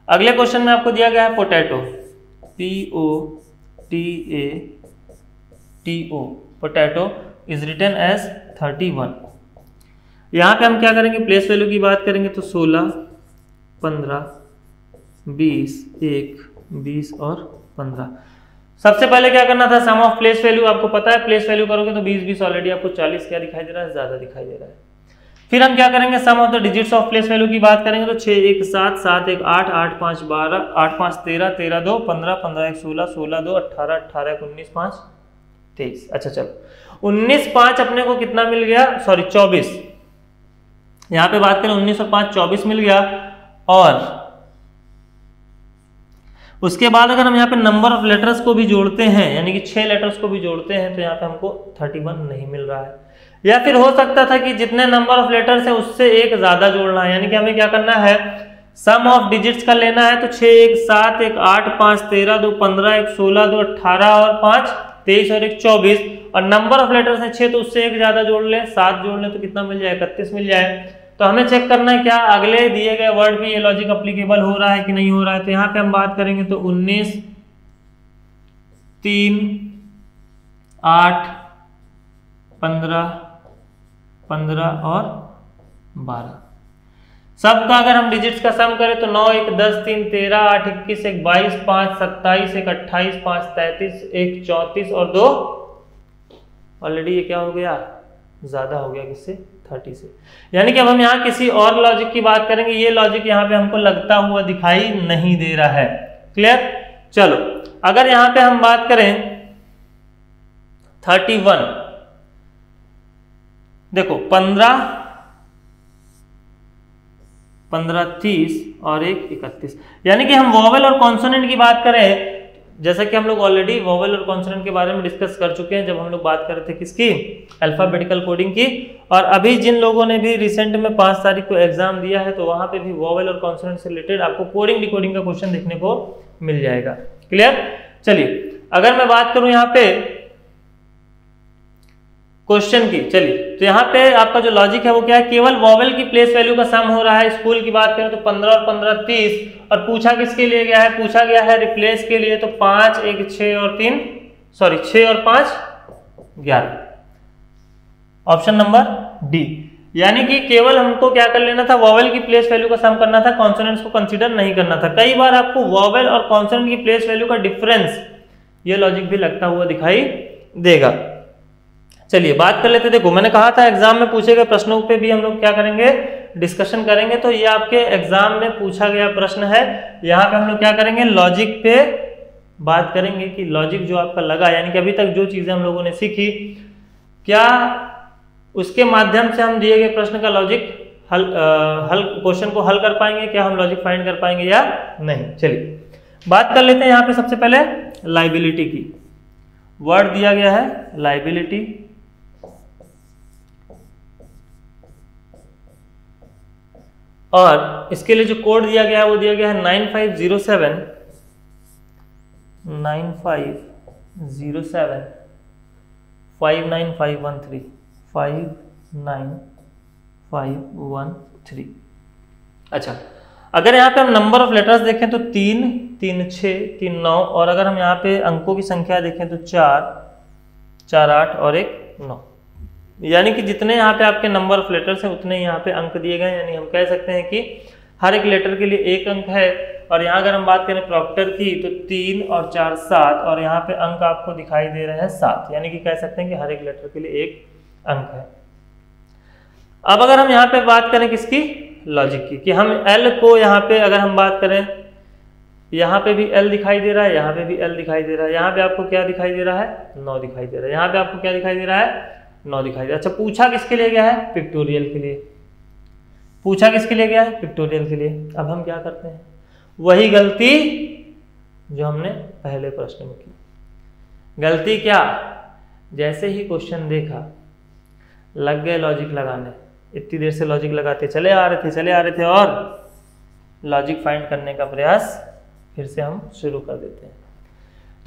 अगले क्वेश्चन में आपको दिया गया है potato P O T A T O potato is written as thirty one यहाँ पे हम क्या करेंगे? प्लेस वैल्यू की बात करेंगे तो सोलह, पंद्रह, बीस, एक, बीस और पंद्रह। सबसे पहले क्या करना था? सम ऑफ़ प्लेस वैल्यू आपको पता है प्लेस वैल्यू करोगे तो 20 20 ऑलरेडी आपको 40 क्या दिखाई दे रहा है? ज़्यादा दिखाई दे रहा है। फिर हम क्या करेंगे? Sum of the digits of place value की बात करेंगे तो छह, एक, सात सात, एक, आठ आठ, पाँच, बारह, आठ, पाँच, तेरह तेरह, दो, पंद्रह पंद्रह, एक, सोलह सोलह, दो, अट्ठारह अट्ठारह, एक, उन्नीस, पाँच, तेईस। अच्छा चलो। उन्नीस, पाँच अपने को कितना मिल गया? सॉरी चौबीस। यहाँ पे बात करें, उन्नीस और पाँच चौबीस मिल गया। और उसके बाद अगर हम यहाँ पे नंबर ऑफ़ लेटर्स को भी जोड़ते हैं, यानी कि छह लेटर्स को भी जोड़ते हैं तो यहाँ पे हमको 31 नहीं मिल रहा है। या फिर हो सकता था कि जितने नंबर ऑफ़ लेटर्स है, उससे एक ज़्यादा जोड़ना है। यानी कि हमें क्या करना है? सम ऑफ़ डिजिट्स का लेना है तो छह एक सात एक आठ पाँच तेरह दो पंद्रह एक सोलह दो अट्ठारह और पाँच तेईस और एक चौबीस। और नंबर ऑफ़ लेटर्स है छह तो उससे एक ज़्यादा जोड़ ले, सात जोड़ ले तो कितना मिल जाए? इकतीस मिल जाए। तो हमें चेक करना है क्या अगले दिए गए वर्ड में ये लॉजिक अप्लीकेबल हो रहा है कि नहीं हो रहा है? तो यहाँ पे हम बात करेंगे तो 19 तीन, आठ, पंद्रह पंद्रह और बारह। सबका अगर हम डिजिट्स का सम करें तो नौ, एक, दस, तीन, तेरह, आठ, इक्कीस, एक, बाईस, पाँच, सत्ताईस, एक, अट्ठाईस, पाँच, तैतीस, एक, चौतीस और दो। ऑलरेडी ये क्या हो गया? ज़्यादा हो गया किससे? थर्टी से। यानी कि अब हम यहाँ किसी और लॉजिक की बात करेंगे, ये लॉजिक यहाँ पे हमको लगता हुआ दिखाई नहीं दे रहा है। क्लियर चलो, अगर यहाँ पे हम बात करें थर्टी वन देखो, पंद्रह पंद्रह तीस और एक इकतीस। यानी कि हम वॉवल और कॉन्सोनेंट की बात करें जैसा कि हम लोग ऑलरेडी वॉवल और कॉन्सोनेंट के बारे में डिस्कस कर चुके हैं, जब हम लोग बात कर रहे थे किसकी? अल्फाबेटिकल कोडिंग की। और अभी जिन लोगों ने भी रिसेंट में पाँच तारीख को एग्ज़ाम दिया है तो वहाँ पे भी वॉवल और कॉन्सोनेंट से रिलेटेड आपको कोडिंग डिकोडिंग का क्वेश्चन देखने को मिल जाएगा। क्लियर चलिए, अगर मैं बात करूँ यहाँ पे क्वेश्चन की, चलिए। तो यहाँ पे आपका जो लॉजिक है वो क्या है? केवल वॉवेल की प्लेस वैल्यू का सम हो रहा है। स्कूल की बात करें तो पंद्रह और पंद्रह तीस। और पूछा किसके लिए गया है? पूछा गया है रिप्लेस के लिए। तो पाँच, एक, छ और तीन सॉरी छ और पाँच, ग्यारह। ऑप्शन नंबर डी यानी कि केवल हमको क्या कर लेना था? वॉवेल की प्लेस वैल्यू का सम करना था। कॉन्सोनेंट्स को कंसिडर नहीं करना था। कई बार आपको वॉवेल और कॉन्सोनेंट की प्लेस वैल्यू का डिफरेंस ये लॉजिक भी लगता हुआ दिखाई देगा। चलिए बात कर लेते देखो मैंने कहा था एग्ज़ाम में पूछे गए प्रश्नों पे भी हम लोग क्या करेंगे? डिस्कशन करेंगे। तो ये आपके एग्ज़ाम में पूछा गया प्रश्न है। यहाँ पे हम लोग क्या करेंगे? लॉजिक पे बात करेंगे कि लॉजिक जो आपका लगा यानी कि अभी तक जो चीज़ें हम लोगों ने सीखी क्या उसके माध्यम से हम दिए गए प्रश्न का लॉजिक हल आ, हल क्वेश्चन को हल कर पाएँगे? क्या हम लॉजिक फाइंड कर पाएँगे या नहीं? चलिए बात कर लेते हैं यहाँ पे सबसे पहले लाइबिलिटी की। वर्ड दिया गया है लाइबिलिटी और इसके लिए जो कोड दिया गया है, वो दिया गया है nine five zero seven. Nine five zero seven. Five nine five one three. Five nine five one three. अच्छा अगर यहाँ पे हम नंबर ऑफ़ लेटर्स देखें तो तीन तीन छ, तीन नौ, और अगर हम यहाँ पे अंकों की संख्या देखें तो चार चार आठ और एक नौ। यानी कि जितने यहाँ पे आपके नंबर ऑफ़ लेटर्स हैं, उतने यहाँ पे अंक दिए गए यानी हम कह सकते हैं कि हर एक लेटर के लिए एक अंक है। और यहाँ अगर हम बात करें प्रॉक्टर की तो तीन और चार सात, और यहाँ पे अंक आपको दिखाई दे रहे हैं सात। यानी कि कह सकते हैं कि हर एक लेटर के लिए एक अंक है। अब अगर हम यहाँ पे बात करें किसकी? लॉजिक की। कि हम एल को यहाँ पे अगर हम बात करें, यहाँ पे भी एल दिखाई दे रहा है, यहाँ पे भी एल दिखाई दे रहा है। यहाँ पे आपको क्या दिखाई दे रहा है? नौ दिखाई दे रहा है। यहाँ पे आपको क्या दिखाई दे रहा है? नौ दिखाई दे। अच्छा पूछा किसके लिए गया है? पिक्टोरियल के लिए। पूछा किसके लिए गया है? पिक्टोरियल के लिए। अब हम क्या करते हैं? वही गलती जो हमने पहले प्रश्न में की। गलती क्या? जैसे ही क्वेश्चन देखा, लग गए लॉजिक लगाने। इतनी देर से लॉजिक लगाते चले आ रहे थे, चले आ रहे थे और लॉजिक फाइंड करने का प्रयास फिर से हम शुरू कर देते हैं।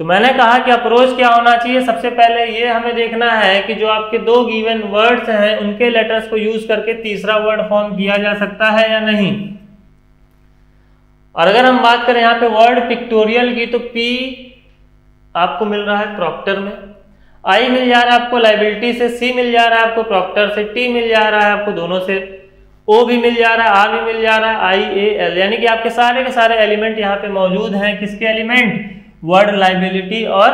तो मैंने कहा कि अप्रोच क्या होना चाहिए? सबसे पहले ये हमें देखना है कि जो आपके दो गिवन वर्ड्स हैं, उनके लेटर्स को यूज़ करके तीसरा वर्ड फॉर्म किया जा सकता है या नहीं? और अगर हम बात करें यहाँ पे वर्ड पिक्टोरियल की तो पी आपको मिल रहा है प्रॉक्टर में। आई मिल जा रहा है आपको लाइबिलिटी से सी मिल जा रहा है आपको प्रॉक्टर से टी मिल जा रहा है आपको दोनों से। ओ भी मिल जा रहा है आर भी मिल जा रहा है आई ए एल यानी कि आपके सारे के सारे एलिमेंट यहाँ पे मौजूद हैं। किसके एलिमेंट वर्ड लाइबिलिटी और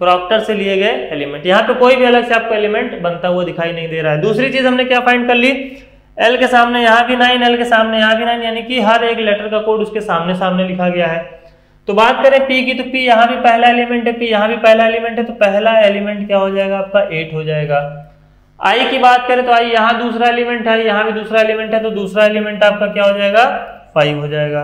प्रॉक्टर से लिए गए एलिमेंट यहाँ पे कोई भी अलग से आपको एलिमेंट बनता हुआ दिखाई नहीं दे रहा है। दूसरी चीज़ हमने क्या फाइंड कर ली? एल के सामने यहाँ भी नाइन एल के सामने यहाँ भी नाइन यानी कि हर एक लेटर का कोड उसके सामने सामने लिखा गया है। तो बात करें पी की तो पी यहाँ भी पहला एलिमेंट है पी यहाँ भी पहला एलिमेंट है तो पहला एलिमेंट क्या हो जाएगा? आपका एट हो जाएगा। आई की बात करें तो आई यहाँ दूसरा एलिमेंट है, यहाँ भी दूसरा एलिमेंट है तो दूसरा एलिमेंट आपका क्या हो जाएगा? फाइव हो जाएगा।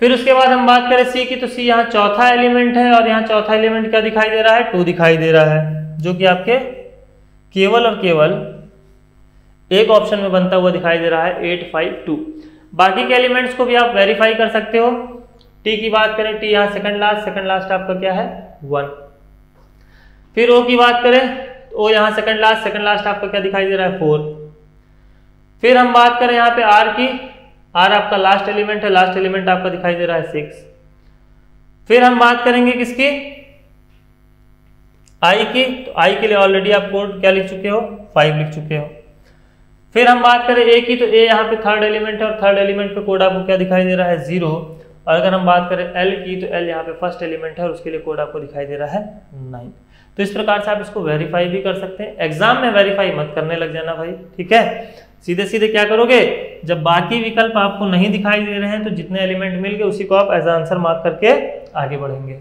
फिर उसके बाद हम बात करें सी की तो सी यहाँ चौथा एलिमेंट है और यहाँ चौथा एलिमेंट क्या दिखाई दे रहा है? टू दिखाई दे रहा है, जो कि आपके केवल और केवल एक ऑप्शन में बनता हुआ दिखाई दे रहा है एट फाइव टू बाकी के एलिमेंट्स को भी आप वेरीफाई कर सकते हो। टी की बात करें टी यहाँ सेकंड लास्ट सेकंड लास्ट आपका क्या है? वन फिर ओ की बात करें ओ यहाँ सेकंड लास्ट सेकंड लास्ट आपका क्या दिखाई दे रहा है? फोर फिर हम बात करें यहाँ पे आर की आर आपका लास्ट एलिमेंट है लास्ट एलिमेंट आपका दिखाई दे रहा है सिक्स फिर हम बात करेंगे किसकी? आई की। तो आई के लिए ऑलरेडी आप कोड क्या लिख चुके हो? फाइव लिख चुके हो। फिर हम बात करें ए की तो ए यहाँ पे थर्ड एलिमेंट है और थर्ड एलिमेंट पे कोड आपको क्या दिखाई दे रहा है? ज़ीरो और अगर हम बात करें एल की तो एल यहाँ पे फ़र्स्ट एलिमेंट है और उसके लिए कोड आपको दिखाई दे रहा है नाइन तो इस प्रकार से आप इसको वेरीफाई भी कर सकते हैं। एग्ज़ाम में वेरीफाई मत करने लग जाना भाई, ठीक है? सीधे सीधे क्या करोगे? जब बाकी विकल्प आपको नहीं दिखाई दे रहे हैं तो जितने एलिमेंट मिल गए, उसी को आप एज आंसर मार्क करके आगे बढ़ेंगे।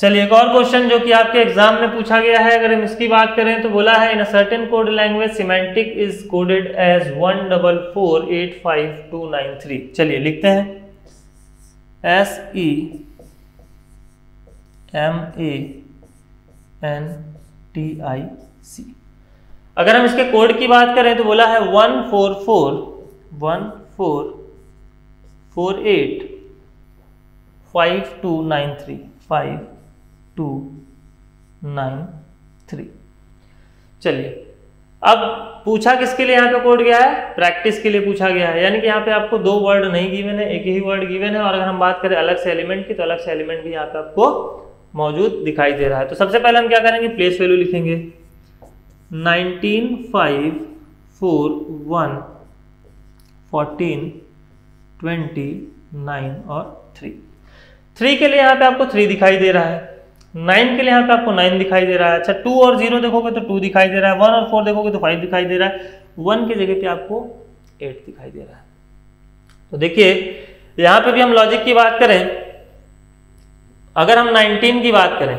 चलिए, एक और क्वेश्चन जो कि आपके एग्ज़ाम में पूछा गया है, अगर हम इसकी बात करें तो बोला है in a certain code language semantic is coded as one double four eight five two nine three चलिए, लिखते हैं। S E M A N T I C अगर हम इसके कोड की बात करें तो बोला है one four four, one four four eight, five two nine three, five two nine three. चलिए, अब पूछा किसके लिए यहाँ पे कोड गया है? प्रैक्टिस के लिए पूछा गया है। यानी कि यहाँ पे आपको दो वर्ड नहीं गिवन है, एक ही वर्ड गिवन है और अगर हम बात करें अलग से एलिमेंट की तो अलग से एलिमेंट भी यहाँ पे आपको मौजूद दिखाई दे रहा है। तो सबसे पहले हम क्या करेंगे? प्लेस वैल्यू लिखेंगे। Nineteen five four one, fourteen, twenty, nine और थ्री। थ्री के लिए यहाँ पे आपको थ्री दिखाई दे रहा है। नाइन के लिए यहाँ पे आपको नाइन दिखाई दे रहा है। अच्छा टू और ज़ीरो देखोगे तो टू दिखाई दे रहा है। वन और फोर देखोगे तो फाइव दिखाई दे रहा है। वन की जगह पे आपको एट दिखाई दे रहा है। तो देखिए, यहाँ पे भी हम लॉजिक की बात करें। अगर हम नाइनटीन की बात करें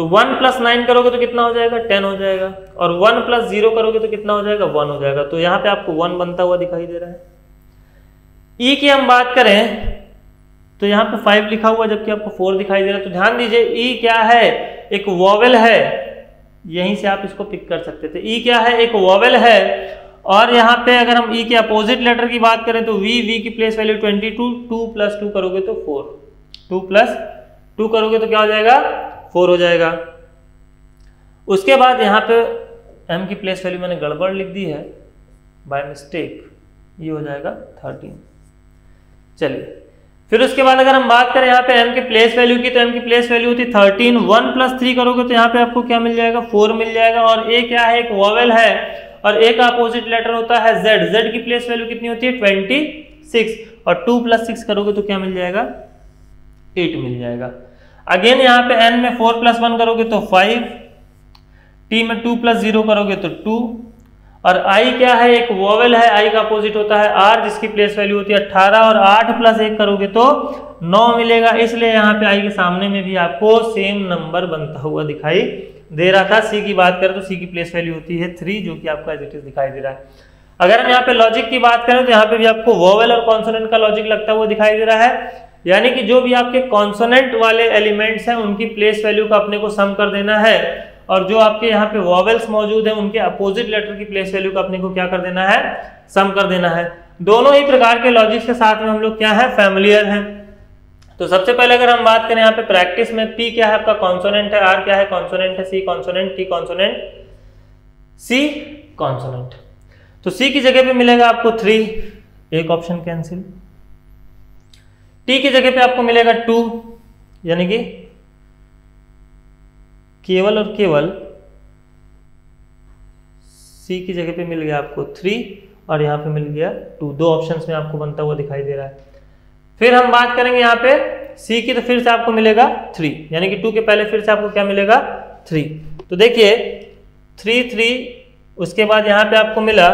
तो वन प्लस नाइन करोगे तो कितना हो जाएगा? टेन हो जाएगा। और वन प्लस ज़ीरो करोगे तो कितना हो जाएगा? वन हो जाएगा। तो यहाँ पे आपको वन बनता हुआ दिखाई दे रहा है। ई e की हम बात करें तो यहाँ पे फाइव लिखा हुआ, जबकि आपको फोर दिखाई दे रहा है। तो ध्यान दीजिए ई e क्या है? एक वॉवेल है। यहीं से आप इसको पिक कर सकते थे। ई e क्या है? एक वॉवेल है। और यहाँ पे अगर हम ई e के अपोजिट लेटर की बात करें तो वी वी की place value twenty two two plus two करोगे तो फोर टू प्लस टू करोगे तो क्या हो जाएगा? फोर हो जाएगा। उसके बाद यहाँ पे एम की प्लेस वैल्यू मैंने गड़बड़ लिख दी है। बाय मिस्टेक ये हो जाएगा थर्टीन चलिए, फिर उसके बाद अगर हम बात करें यहाँ पे एम की प्लेस वैल्यू की तो एम की प्लेस वैल्यू होती थर्टीन वन प्लस थ्री करोगे तो यहाँ पे आपको क्या मिल जाएगा? फोर मिल जाएगा। और ए क्या है? एक वॉवेल है। और ए का अपोजिट लेटर होता है जेड जेड की प्लेस वैल्यू कितनी होती है? ट्वेंटी सिक्स और टू प्लस सिक्स करोगे तो क्या मिल जाएगा? एट मिल जाएगा। अगेन यहाँ पे एन में फोर प्लस वन करोगे तो फाइव टी में टू प्लस ज़ीरो करोगे तो टू और आई क्या है? एक वोवेल है आई का अपोजिट होता है आर जिसकी प्लेस वैल्यू होती है अट्ठारह और आठ प्लस एक करोगे तो नौ मिलेगा। इसलिए यहाँ पे आई के सामने में भी आपको सेम नंबर बनता हुआ दिखाई दे रहा था। सी की बात करें तो सी की प्लेस वैल्यू होती है थ्री जो कि आपको एज इट इज़ दिखाई दे रहा है। अगर हम यहाँ पे लॉजिक की बात करें तो यहाँ पे भी आपको वोवेल और कॉन्सोनेंट का लॉजिक लगता हुआ दिखाई दे रहा है। यानी कि जो भी आपके कॉन्सोनेंट वाले एलिमेंट्स हैं, उनकी प्लेस वैल्यू का अपने को सम कर देना है। और जो आपके यहाँ पे वॉवेल्स मौजूद हैं, उनके अपोजिट लेटर की प्लेस वैल्यू का अपने को क्या कर देना है? सम कर देना है। दोनों ही प्रकार के लॉजिक्स के साथ में हम लोग क्या है? फैमिलियर हैं। तो सबसे पहले अगर हम बात करें यहाँ पे प्रैक्टिस में पी क्या है आपका? कॉन्सोनेंट है। आर क्या है? कॉन्सोनेंट है। C consonant T consonant C consonant तो सी की जगह पे मिलेगा आपको थ्री एक ऑप्शन कैंसिल टी की जगह पे आपको मिलेगा टू यानी कि केवल और केवल सी की जगह पे मिल गया आपको थ्री और यहाँ पे मिल गया टू दो ऑप्शंस में आपको बनता हुआ दिखाई दे रहा है। फिर हम बात करेंगे यहाँ पे सी की तो फिर से आपको मिलेगा थ्री यानी कि टू के पहले फिर से आपको क्या मिलेगा थ्री तो देखिए थ्री थ्री उसके बाद यहाँ पे आपको मिला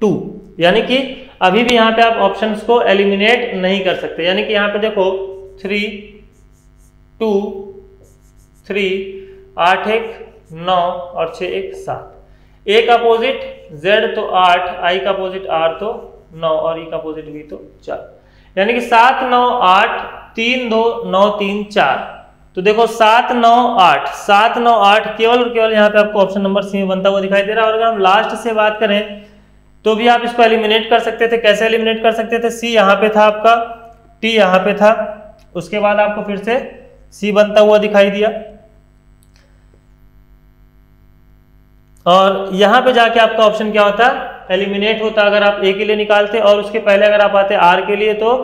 टू यानी कि अभी भी यहाँ पे आप ऑप्शंस को एलिमिनेट नहीं कर सकते। यानी कि यहाँ पे देखो थ्री टू थ्री आठ, एक, नौ और छ एक, सात। एक अपोजिट जेड तो आठ आई का अपोजिट आर तो नौ और ई का अपोजिट बी तो चार। यानी कि सात, नौ, आठ, तीन, दो, नौ, तीन, चार। तो देखो, सात, नौ, आठ। सात, नौ, आठ केवल और केवल यहाँ पे आपको ऑप्शन नंबर सी में बनता हुआ दिखाई दे रहा है। और अगर हम लास्ट से बात करें तो भी आप इसको एलिमिनेट कर सकते थे। कैसे एलिमिनेट कर सकते थे? सी यहाँ पे था आपका। टी यहाँ पे था। उसके बाद आपको फिर से सी बनता हुआ दिखाई दिया। और यहाँ पे जाके आपका ऑप्शन क्या होता? एलिमिनेट होता अगर आप ए के लिए निकालते और उसके पहले अगर आप आते आर के लिए तो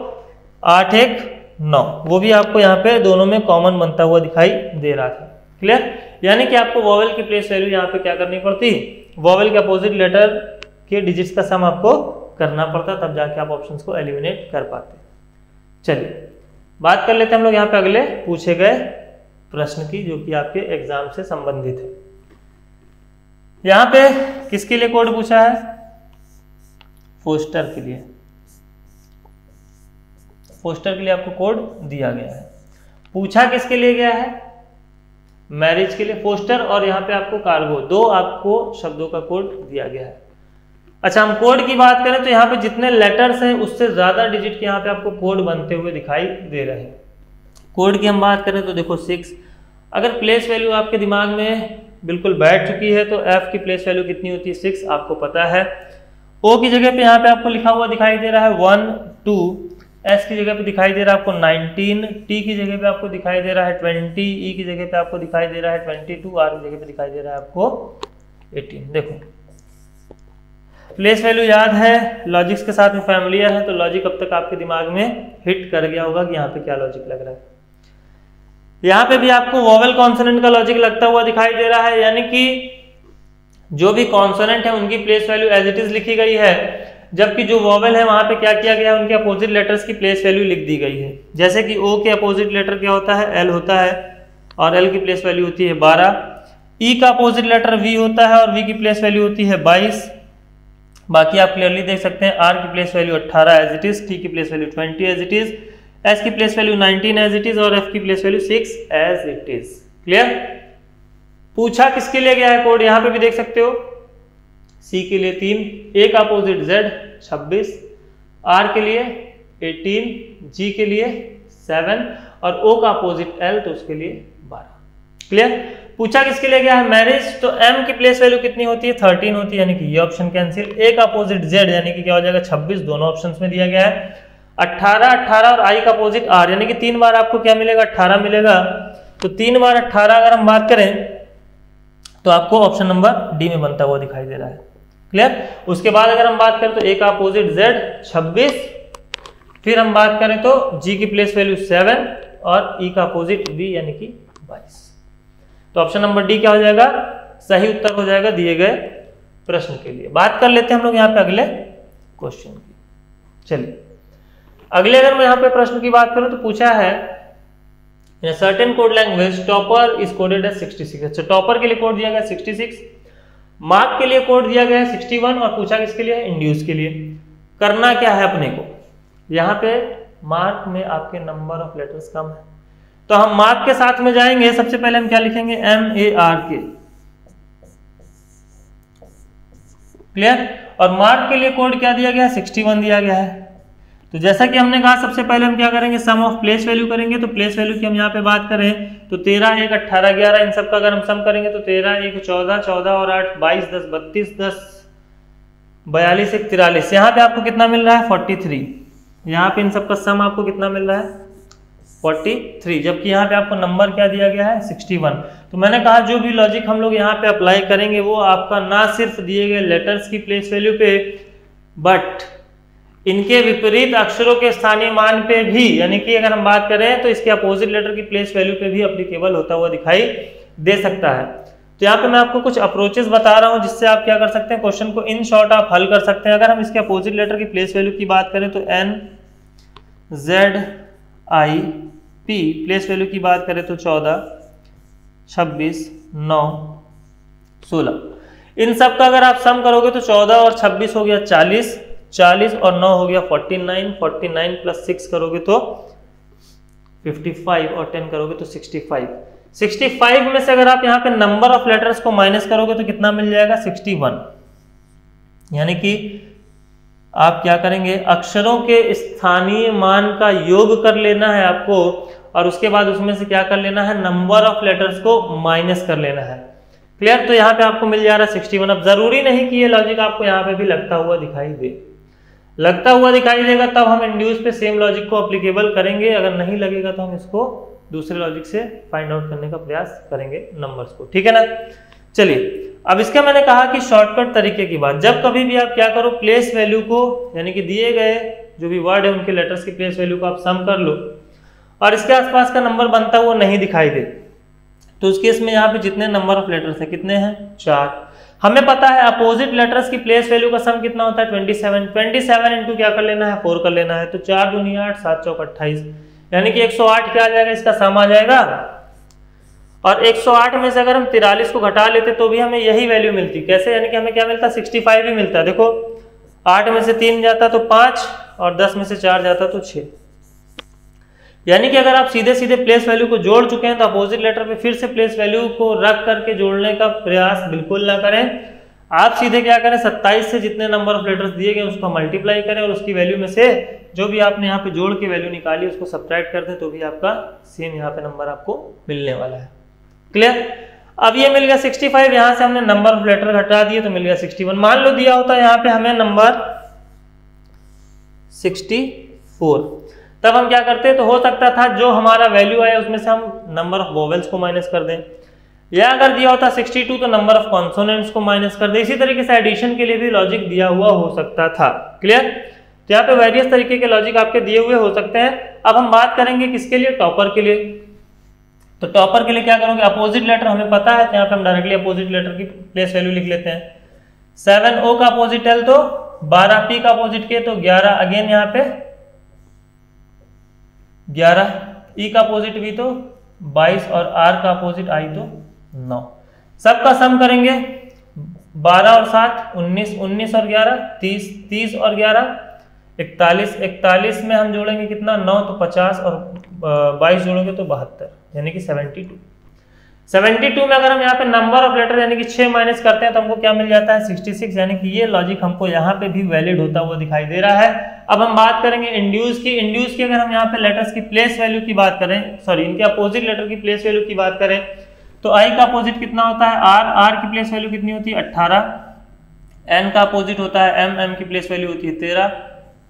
आठ एक नौ। वो भी आपको यहाँ पे दोनों में कॉमन बनता हुआ दिखाई दे रहा था। क्लियर यानी कि आपको वॉवल की प्लेस वैल्यू यहाँ पे क्या करनी पड़ती? वॉवल के अपोजिट लेटर के डिजिट्स का सम आपको करना पड़ता, तब जाके आप ऑप्शन को एलिमिनेट कर पाते। चलिए, बात कर लेते हैं हम लोग यहाँ पे अगले पूछे गए प्रश्न की, जो कि आपके एग्ज़ाम से संबंधित है। यहाँ पे किसके लिए कोड पूछा है? फोस्टर के लिए। फोस्टर के लिए आपको कोड दिया गया है। पूछा किसके लिए गया है? मैरिज के लिए। पोस्टर और यहाँ पे आपको कार्गो दो आपको शब्दों का कोड दिया गया है। अच्छा हम कोड की बात करें तो यहाँ पे जितने लेटर्स हैं, उससे ज़्यादा डिजिट के यहाँ पे आपको कोड बनते हुए दिखाई दे रहे हैं। कोड की हम बात करें तो देखो सिक्स अगर प्लेस वैल्यू आपके दिमाग में बिल्कुल बैठ चुकी है तो एफ़ की प्लेस वैल्यू कितनी होती है? सिक्स आपको पता है। ओ की जगह पे यहाँ पे आपको लिखा हुआ दिखाई दे रहा है वन टू एस की जगह पे दिखाई दे रहा है आपको नाइनटीन टी की जगह पे आपको दिखाई दे रहा है ट्वेंटी ई e की जगह पे आपको दिखाई दे रहा है ट्वेंटी टू आर की जगह पे दिखाई दे रहा है आपको एटीन देखो प्लेस वैल्यू याद है लॉजिक्स के साथ में फैमिलियर है तो लॉजिक अब तक आपके दिमाग में हिट कर गया होगा कि यहाँ पे क्या लॉजिक लग रहा है। यहाँ पे भी आपको वोवेल कॉन्सोनेंट का लॉजिक लगता हुआ दिखाई दे रहा है, यानी कि जो भी कॉन्सोनेंट है, उनकी place value as it is लिखी गई है। जबकि जो वोवेल है, वहाँ पे क्या किया गया है उनके अपोजिट लेटर्स की प्लेस वैल्यू लिख दी गई है। जैसे कि ओ के अपोजिट लेटर क्या होता है? एल होता है, और एल की प्लेस वैल्यू होती है बारह। ई e का अपोजिट लेटर वी होता है, और वी की प्लेस वैल्यू होती है बाईस। बाकी आप क्लियरली देख सकते हैं आर की प्लेस वैल्यू अट्ठारह एज इट इज़ टी की place value twenty as it is S की place value 19 as it is और एफ़ की place value 6 as it is clear पूछा किसके लिए गया है कोड यहाँ पे भी देख सकते हो। सी के लिए तीन ए का अपोजिट जेड 26 आर के लिए 18 जी के लिए 7 और ओ का अपोजिट एल तो उसके लिए 12 क्लियर पूछा किसके लिए गया है? मैरिज तो एम की प्लेस वैल्यू कितनी होती है? थर्टीन होती है, यानी कि ये ऑप्शन कैंसिल ए का अपोजिट जेड यानी कि क्या हो जाएगा? छब्बीस, दोनों ऑप्शन में दिया गया है. अट्ठारह अट्ठारह और आई का अपोजिट आर यानी कि तीन बार आपको क्या मिलेगा? अट्ठारह मिलेगा. तो तीन बार अट्ठारह अगर हम बात करें तो आपको ऑप्शन नंबर डी में बनता हुआ दिखाई दे रहा है. क्लियर उसके बाद अगर हम बात करें तो एक अपोजिट जेड छब्बीस. फिर हम बात करें तो जी की प्लेस वैल्यू सेवन और ई का अपोजिट वी यानी कि बाईस. तो ऑप्शन नंबर डी क्या हो जाएगा? सही उत्तर हो जाएगा दिए गए प्रश्न के लिए। बात कर लेते हैं हम लोग यहाँ पे अगले क्वेश्चन की। चलिए। अगले अगर मैं यहाँ पे प्रश्न की बात करूँ तो पूछा है certain code language topper is coded as 66 अच्छा टॉपर के लिए कोड दिया गया 66 मार्क के लिए कोड दिया गया है 61 और पूछा किसके लिए? इंड्यूस के लिए। करना क्या है अपने को? यहाँ पे मार्क में आपके नंबर ऑफ़ लेटर्स कम है। तो हम मार्क के साथ में जाएँगे, सबसे पहले हम क्या लिखेंगे? एम ए आर के क्लियर और मार्क के लिए कोड क्या दिया गया? है 61 दिया गया है। तो जैसा कि हमने कहा, सबसे पहले हम क्या करेंगे? सम ऑफ़ प्लेस वैल्यू करेंगे। तो प्लेस वैल्यू की हम यहाँ पे बात करें तो तेरह, एक, अट्ठारह, ग्यारह, इन सब का अगर हम सम करेंगे तो तेरह, एक, चौदह चौदह और आठ, बाईस, दस, बत्तीस, दस, बयालीस, एक, तिरालीस। यहाँ पे आपको कितना मिल रहा है? फोर्टी थ्री यहाँ पे इन सब का सम आपको कितना मिल रहा है? फोर्टी थ्री जबकि यहाँ पे आपको नंबर क्या दिया गया है? Sixty one. तो मैंने कहा, जो भी लॉजिक हम लोग यहाँ पे अप्लाई करेंगे, वो आपका ना सिर्फ़ दिए गए लेटर्स की प्लेस वैल्यू पे बट इनके विपरीत अक्षरों के स्थानीय मान पे भी, यानी कि अगर हम बात करें तो इसके अपोजिट लेटर की प्लेस वैल्यू पे भी अप्लीकेबल होता हुआ दिखाई दे सकता है। तो यहाँ पे मैं आपको कुछ अप्रोचेस बता रहा हूँ, जिससे आप क्या कर सकते हैं क्वेश्चन को इन शॉर्ट आप हल कर सकते हैं। अगर हम इसके अपोजिट लेटर की प्लेस वैल्यू की बात करें तो N Z I P place value की बात करें तो चौदह, छब्बीस, नौ, सोलह। इन सब का अगर आप सम करोगे तो चौदह और छब्बीस हो गया चालीस चालीस और नौ हो गया forty nine forty nine plus six करोगे तो फिफ्टी फाइव और टेन करोगे तो सिक्सटी फाइव सिक्सटी फाइव में से अगर आप यहाँ पे नंबर ऑफ़ लेटर्स को माइनस करोगे तो कितना मिल जाएगा? सिक्सटी वन यानी कि आप क्या करेंगे? अक्षरों के स्थानीय मान का योग कर लेना है आपको, और उसके बाद उसमें से क्या कर लेना है? नंबर ऑफ़ लेटर्स को माइनस कर लेना है। क्लियर तो यहाँ पे आपको मिल जा रहा है सिक्सटी वन अब ज़रूरी नहीं कि ये लॉजिक आपको यहाँ पे भी लगता हुआ दिखाई दे। लगता हुआ दिखाई देगा, तब हम इंड्यूस पे सेम लॉजिक को अप्लीकेबल करेंगे। अगर नहीं लगेगा तो हम इसको दूसरे लॉजिक से फाइंड आउट करने का प्रयास करेंगे नंबर्स को। ठीक है ना? चलिए अब इसका मैंने कहा कि शॉर्टकट तरीके की बात। जब कभी भी आप क्या करो प्लेस वैल्यू को, यानी कि दिए गए जो भी वर्ड है, उनके लेटर्स की प्लेस वैल्यू को आप सम कर लो, और इसके आसपास का नंबर बनता हुआ नहीं दिखाई दे तो उस केस में यहाँ पे जितने नंबर ऑफ़ लेटर्स हैं, कितने हैं? चार। हमें पता है अपोजिट लेटर्स की प्लेस वैल्यू का सम कितना होता है? Twenty seven twenty seven into क्या कर लेना है? फोर कर लेना है। तो चार दुनिया आठ, सात चौक अट्ठाईस। यानी कि एक सौ आठ क्या आ जाएगा? इसका सम आ जाएगा और 108 में से अगर हम तिरालीस को घटा लेते तो भी हमें यही वैल्यू मिलती। कैसे? यानी कि हमें क्या मिलता? 65 ही मिलता। देखो, आठ में से तीन जाता तो पाँच और दस में से चार जाता तो छह। यानी कि अगर आप सीधे सीधे प्लेस वैल्यू को जोड़ चुके हैं तो अपोजिट लेटर पे फिर से प्लेस वैल्यू को रख करके जोड़ने का प्रयास बिल्कुल ना करें। आप सीधे क्या करें? 27 से जितने नंबर ऑफ़ लेटर्स दिए गए उसको मल्टीप्लाई करें और उसकी वैल्यू में से जो भी आपने यहाँ पे जोड़ के वैल्यू निकाली उसको सब्ट्रैक्ट कर दें तो भी आपका सेम यहाँ पे नंबर आपको मिलने वाला है। क्लियर अब ये मिल गया 65 यहाँ से हमने नंबर ऑफ़ लेटर घटा दिए तो मिल गया 61 मान लो दिया होता यहाँ पे हमें नंबर 64 तब हम क्या करते तो हो सकता था जो हमारा वैल्यू आया, उसमें से हम नंबर ऑफ़ वोवेल्स को माइनस कर दें। या अगर दिया होता 62 तो नंबर ऑफ़ कॉन्सोनेंट्स को माइनस कर दें। इसी तरीके से एडिशन के लिए भी लॉजिक दिया हुआ हो सकता था। क्लियर तो यहाँ पे वेरियस तरीके के लॉजिक आपके दिए हुए हो सकते हैं। अब हम बात करेंगे किसके लिए? टॉपर के लिए। तो टॉपर के लिए क्या करोगे? अपोजिट लेटर हमें पता है तो यहाँ पे हम डायरेक्टली अपोजिट लेटर की प्लेस वैल्यू लिख लेते हैं। सेवन ओ का अपोजिट एल तो बारह पी का अपोजिट के तो ग्यारह अगेन यहाँ पे। ग्यारह ई e का अपोजिट भी तो बाईस और आर का अपोजिट आई तो नौ। सबका सम करेंगे। बारह और सात, उन्नीस उन्नीस और ग्यारह, तीस तीस और ग्यारह, इकतालीस इकतालीस में हम जोड़ेंगे कितना? नौ तो पचास और बाईस जोड़ोगे तो बहत्तर। यानी कि सेवेंटी टू। 72 में अगर हम यहाँ पे नंबर ऑफ़ लेटर यानी कि 6 माइनस करते हैं तो हमको क्या मिल जाता है? 66 यानी कि ये लॉजिक हमको यहाँ पे भी वैलिड होता हुआ दिखाई दे रहा है। अब हम बात करेंगे इंड्यूस की। इंड्यूस की अगर हम यहाँ पे लेटर्स की प्लेस वैल्यू की बात करें सॉरी इनके अपोजिट लेटर की प्लेस वैल्यू की बात करें तो आई का अपोजिट कितना होता है? आर आर की प्लेस वैल्यू कितनी होती है? अट्ठारह। एन का अपोजिट होता है एम एम की प्लेस वैल्यू होती है तेरह।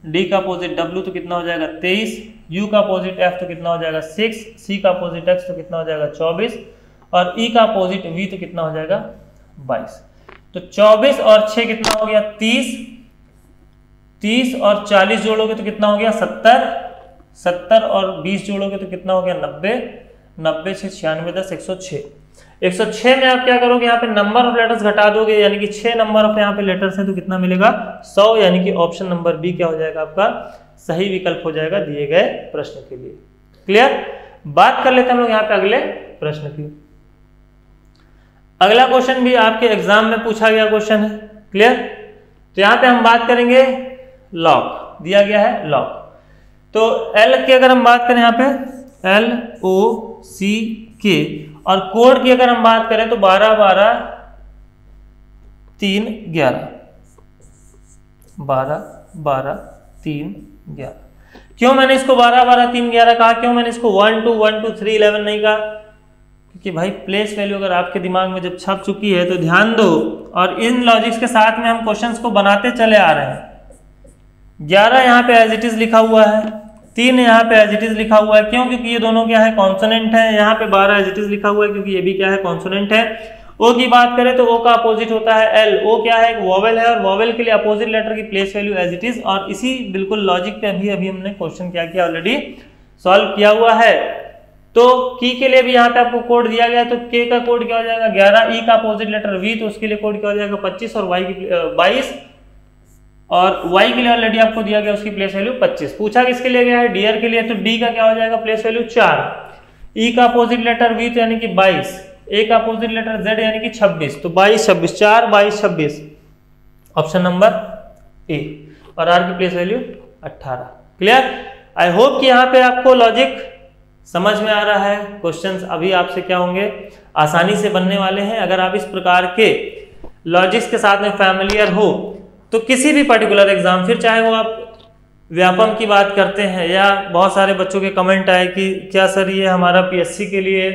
डी का अपोजिट डब्ल्यू तो कितना हो जाएगा तेईस यू का अपोजिट एफ़ तो कितना हो जाएगा सिक्स सी का अपोजिट एक्स तो कितना हो जाएगा चौबीस, और ई e का अपोजिट वी तो कितना हो जाएगा बाईस। तो चौबीस और छ कितना हो गया तीस तीस और चालीस जोड़ोगे तो कितना हो गया सत्तर सत्तर और बीस जोड़ोगे तो कितना हो गया नब्बे नब्बे से छियानवे दस एक सौ छः 106 में आप क्या करोगे, यहाँ पे नंबर ऑफ़ लेटर्स घटा दोगे, यानी कि छह नंबर ऑफ़ यहाँ पे लेटर्स है तो कितना मिलेगा? 100 यानी कि ऑप्शन नंबर बी क्या हो जाएगा आपका? सही विकल्प हो जाएगा दिए गए प्रश्न के लिए। क्लियर बात कर लेते हैं हम लोग यहाँ पे अगले प्रश्न की। अगला क्वेश्चन भी आपके एग्ज़ाम में पूछा गया क्वेश्चन है। क्लियर तो यहाँ पे हम बात करेंगे लॉक दिया गया है लॉक तो एल की अगर हम बात करें यहाँ पे एल ओ सी के और कोड की अगर हम बात करें तो बारह बारह, तीन, ग्यारह। बारह बारह, तीन, ग्यारह। क्यों मैंने इसको बारह बारह, तीन, ग्यारह कहा? क्यों मैंने इसको one two one two three eleven नहीं कहा? क्योंकि भाई प्लेस वैल्यू अगर आपके दिमाग में जब छप चुकी है तो ध्यान दो और इन लॉजिक्स के साथ में हम क्वेश्चंस को बनाते चले आ रहे हैं। ग्यारह यहाँ पे एज इट इज़ लिखा हुआ है। तीन यहाँ पे एज इट इज़ लिखा हुआ है क्यों क्योंकि ये दोनों क्या है कॉन्सोनेंट है। यहाँ पे बारह एज इट इज़ लिखा हुआ है, क्योंकि ये भी क्या है कॉन्सोनेंट है। ओ की बात करें तो ओ का अपोजिट होता है एल ओ क्या है, एक वॉवेल है, और वॉवेल के लिए अपोजिट लेटर की place value as it is और इसी बिल्कुल लॉजिक पे अभी अभी हमने क्वेश्चन क्या किया ऑलरेडी सॉल्व किया हुआ है। तो की के लिए भी यहाँ पे आपको कोड दिया गया तो के का कोड क्या हो जाएगा? ग्यारह। ई e का अपोजिट लेटर वी तो उसके लिए कोड क्या हो जाएगा? पच्चीस और वाई की बाईस। और y के लिए ऑलरेडी आपको दिया गया उसकी प्लेस वैल्यू 25 पूछा किसके लिए गया है? डियर के लिए। तो डी का क्या हो जाएगा? प्लेस वैल्यू 4 e का अपोजिट लेटर तो यानी कि 22 a का अपोजिट लेटर z यानी कि 26 तो 22 26 4 22 26 ऑप्शन नंबर ए और r की place value 18 clear I hope कि यहाँ पे आपको लॉजिक समझ में आ रहा है। क्वेश्चंस अभी आपसे क्या होंगे? आसानी से बनने वाले हैं। अगर आप इस प्रकार के लॉजिक्स के साथ में फैमिलियर हो तो किसी भी पर्टिकुलर एग्ज़ाम फिर चाहे वो आप व्यापम की बात करते हैं या बहुत सारे बच्चों के कमेंट आए कि क्या सर ये हमारा पीएससी के लिए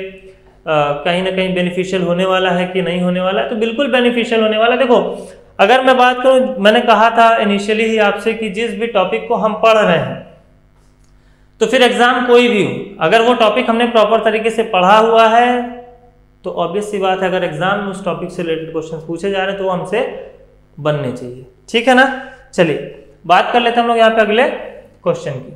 कहीं ना कहीं बेनिफिशियल होने वाला है कि नहीं होने वाला है? तो बिल्कुल बेनिफिशियल होने वाला है। देखो, अगर मैं बात करूँ, मैंने कहा था इनिशियली ही आपसे कि जिस भी टॉपिक को हम पढ़ रहे हैं तो फिर एग्ज़ाम कोई भी हो, अगर वो टॉपिक हमने प्रॉपर तरीके से पढ़ा हुआ है तो ऑब्वियस सी बात है, अगर एग्ज़ाम में उस टॉपिक से रिलेटेड क्वेश्चन पूछे जा रहे हैं तो वो हमसे बनने चाहिए। ठीक है ना? चलिए, बात कर लेते हैं हम लोग यहाँ पे अगले क्वेश्चन की।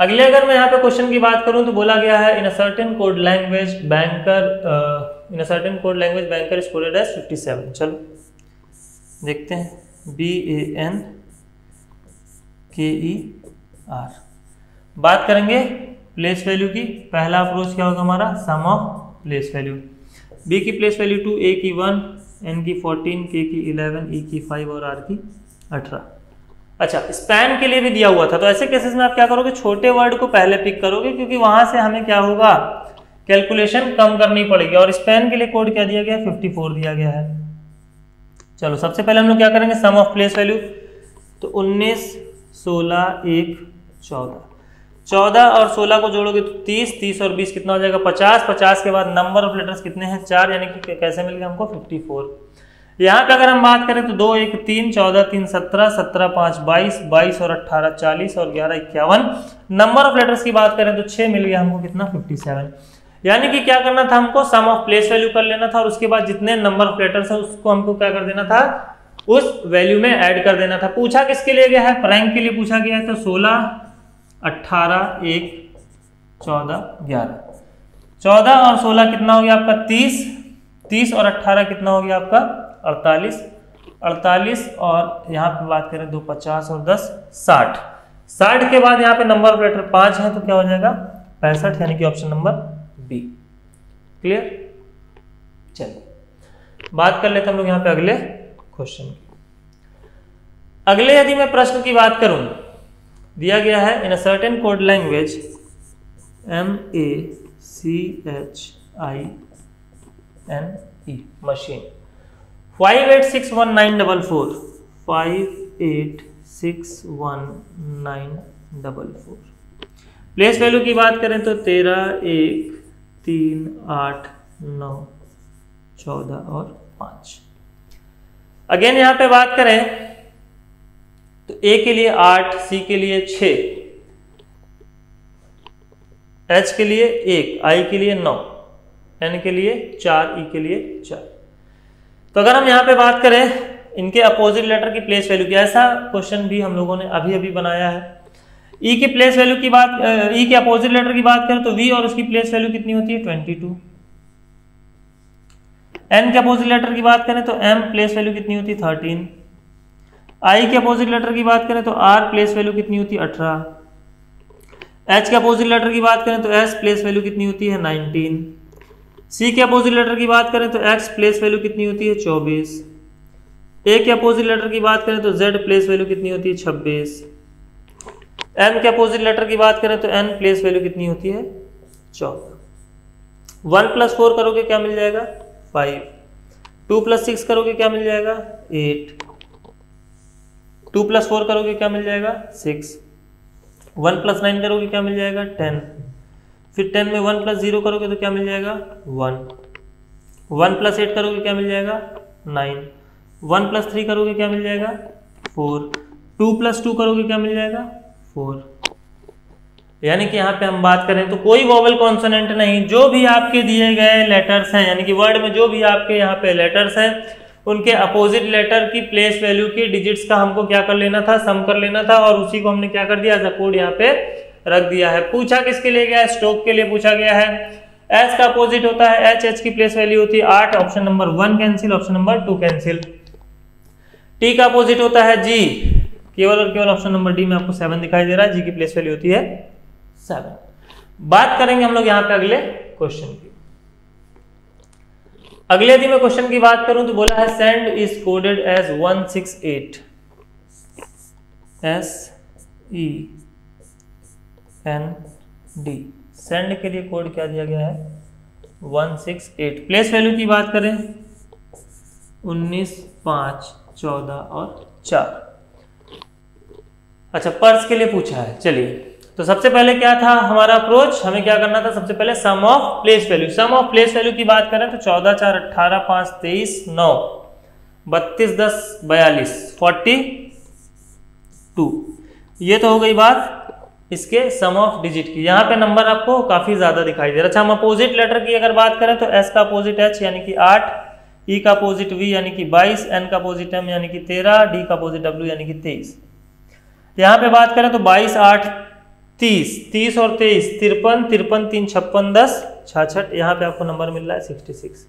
अगले अगर मैं यहाँ पे क्वेश्चन की बात करूँ तो बोला गया है in a certain code language banker in a certain code language banker scored as 57 चलो, देखते हैं। बी ए एन के ई आर बात करेंगे प्लेस वैल्यू की। पहला अप्रोच क्या होगा हमारा? Sum of place value B की प्लेस वैल्यू टू ए की वन एन की 14 के की 11 ई की 5 और आर की 18 अच्छा स्पैन के लिए भी दिया हुआ था तो ऐसे केसेस में आप क्या करोगे? छोटे वर्ड को पहले पिक करोगे, क्योंकि वहाँ से हमें क्या होगा? कैलकुलेशन कम करनी पड़ेगी, और स्पैन के लिए कोड क्या दिया गया? है 54 दिया गया है। चलो, सबसे पहले हम लोग क्या करेंगे? सम ऑफ़ प्लेस वैल्यू तो 19 16 एक 14 चौदह और सोलह को जोड़ोगे तो तीस तीस और बीस कितना हो जाएगा पचास पचास के बाद नंबर ऑफ़ लेटर्स कितने हैं? चार, यानी कि कैसे मिल गया हमको? Fifty four. यहाँ पे अगर हम बात करें तो दो, एक, तीन, चौदह, तीन, सत्रह सत्रह, पाँच, बाईस बाईस और अट्ठारह, चालीस और ग्यारह, इक्यावन। नंबर ऑफ़ लेटर्स की बात करें तो छः मिल गया हमको कितना? Fifty seven. यानी कि क्या करना था हमको? सम ऑफ़ प्लेस वैल्यू कर लेना था और उसके बाद जितने नंबर ऑफ़ लेटर्स है उसको हमको क्या कर देना था? उस वैल्यू में ऐड कर देना था। पूछा किसके लिए गया है? प्रैंक के लिए पूछा गया है तो सोलह अट्ठारह एक, चौदह, ग्यारह। चौदह और सोलह कितना हो गया आपका? तीस। तीस और अट्ठारह कितना हो गया आपका? अड़तालीस। अड़तालीस और यहाँ पे बात करें दो पचास और दस, साठ। साठ के बाद यहाँ पे नंबर ऑफ़ लेटर पाँच है तो क्या हो जाएगा? पैंसठ यानी कि ऑप्शन नंबर बी। क्लियर? चलिए, बात कर लेते हम लोग यहाँ पे अगले क्वेश्चन अगले यदि मैं प्रश्न की बात करूँ दिया गया है in a certain code language M A C H I N E machine five eight six one nine double four five eight six one nine double four place value की बात करें तो तेरह, एक, तीन, आठ, नौ, चौदह और पाँच। अगेन यहाँ पे बात करें तो ए के लिए आठ सी के लिए छ एच के लिए एक आई के लिए नौ। एन के लिए चार ई के लिए चार। तो अगर हम यहाँ पे बात करें, इनके अपोजिट लेटर की प्लेस वैल्यू की, ऐसा क्वेश्चन भी हम लोगों ने अभी अभी बनाया है। ई की प्लेस वैल्यू की बात ई के अपोजिट लेटर की बात करें तो वी और उसकी प्लेस वैल्यू कितनी होती है? ट्वेंटी टू एन के अपोजिट लेटर की बात करें तो एम प्लेस वैल्यू कितनी होती है? थर्टीन आई के अपोजिट लेटर की बात करें तो आर प्लेस वैल्यू कितनी होती है? अठारह। एच के अपोजिट लेटर की बात करें तो एस प्लेस वैल्यू कितनी होती है? नाइनटीन। सी के अपोजिट लेटर की बात करें तो एक्स प्लेस वैल्यू कितनी होती है? चौबीस। ए के अपोजिट लेटर की बात करें तो जेड प्लेस वैल्यू कितनी होती है? छब्बीस। एम के अपोजिट लेटर की बात करें तो एन प्लेस वैल्यू कितनी होती है? चौदह। वन प्लस फोर करोगे क्या मिल जाएगा? फाइव टू प्लस सिक्स करोगे क्या मिल जाएगा? एट टू प्लस फोर करोगे क्या मिल जाएगा? सिक्स। वन प्लस नाइन करोगे क्या मिल जाएगा? टेन। फिर टेन में वन प्लस ज़ीरो करोगे तो क्या मिल जाएगा? वन। वन प्लस एट करोगे क्या मिल जाएगा? नाइन। वन प्लस थ्री करोगे क्या मिल जाएगा? फोर। टू प्लस टू करोगे क्या मिल जाएगा? फोर। यानी कि यहाँ पे हम बात करें तो कोई वोवल कॉन्सोनेंट नहीं, जो भी आपके दिए गए लेटर्स हैं, यानी कि वर्ड में जो भी आपके यहाँ पे लेटर्स हैं उनके अपोजिट लेटर की प्लेस वैल्यू की डिजिट्स का हमको क्या कर लेना था? सम कर लेना था और उसी को हमने क्या कर दिया? एज कोड यहाँ पे रख दिया है। पूछा किसके लिए गया? है स्टोक के लिए पूछा गया है। एस का अपोजिट होता है। एच एच की प्लेस वैल्यू होती है आठ option number one cancel option number two cancel T का अपोजिट होता है जी केवल और केवल ऑप्शन नंबर डी में आपको सेवन दिखाई दे रहा है। जी की प्लेस वैल्यू होती है सेवन बात करेंगे हम लोग यहाँ पे अगले क्वेश्चन की। अगले यदि मैं क्वेश्चन की बात करूँ तो बोला है send is coded as 168 S E N D send के लिए कोड क्या दिया गया है? 168 प्लेस वैल्यू की बात करें। 19 5 14 और 4 अच्छा पर्स के लिए पूछा है। चलिए। तो सबसे पहले क्या था हमारा अप्रोच हमें क्या करना था? सबसे पहले sum of place value sum of place value की बात करें तो चौदह, चार, अट्ठारह, पाँच, तेईस, नौ, बत्तीस, दस, बयालीस, फोर्टी टू। ये तो हो गई बात इसके सम ऑफ़ डिजिट की। यहाँ पे नंबर आपको काफ़ी ज़्यादा दिखाई दे रहा है। अच्छा हम अपोजिट लेटर की अगर बात करें तो एस का अपोजिट एच यानी कि आठ ई e का अपोजिट वी यानी कि बाईस एन का अपोजिट एम यानी कि तेरह डी का अपोजिट डब्ल्यू यानी कि तेईस। यहाँ पे बात करें तो बाईस, आठ तीस तीस और तेईस, तिरपन तिरपन, तीन, छप्पन, दस, छाछठ, यहाँ पे आपको नंबर मिल रहा है सिक्सटी सिक्स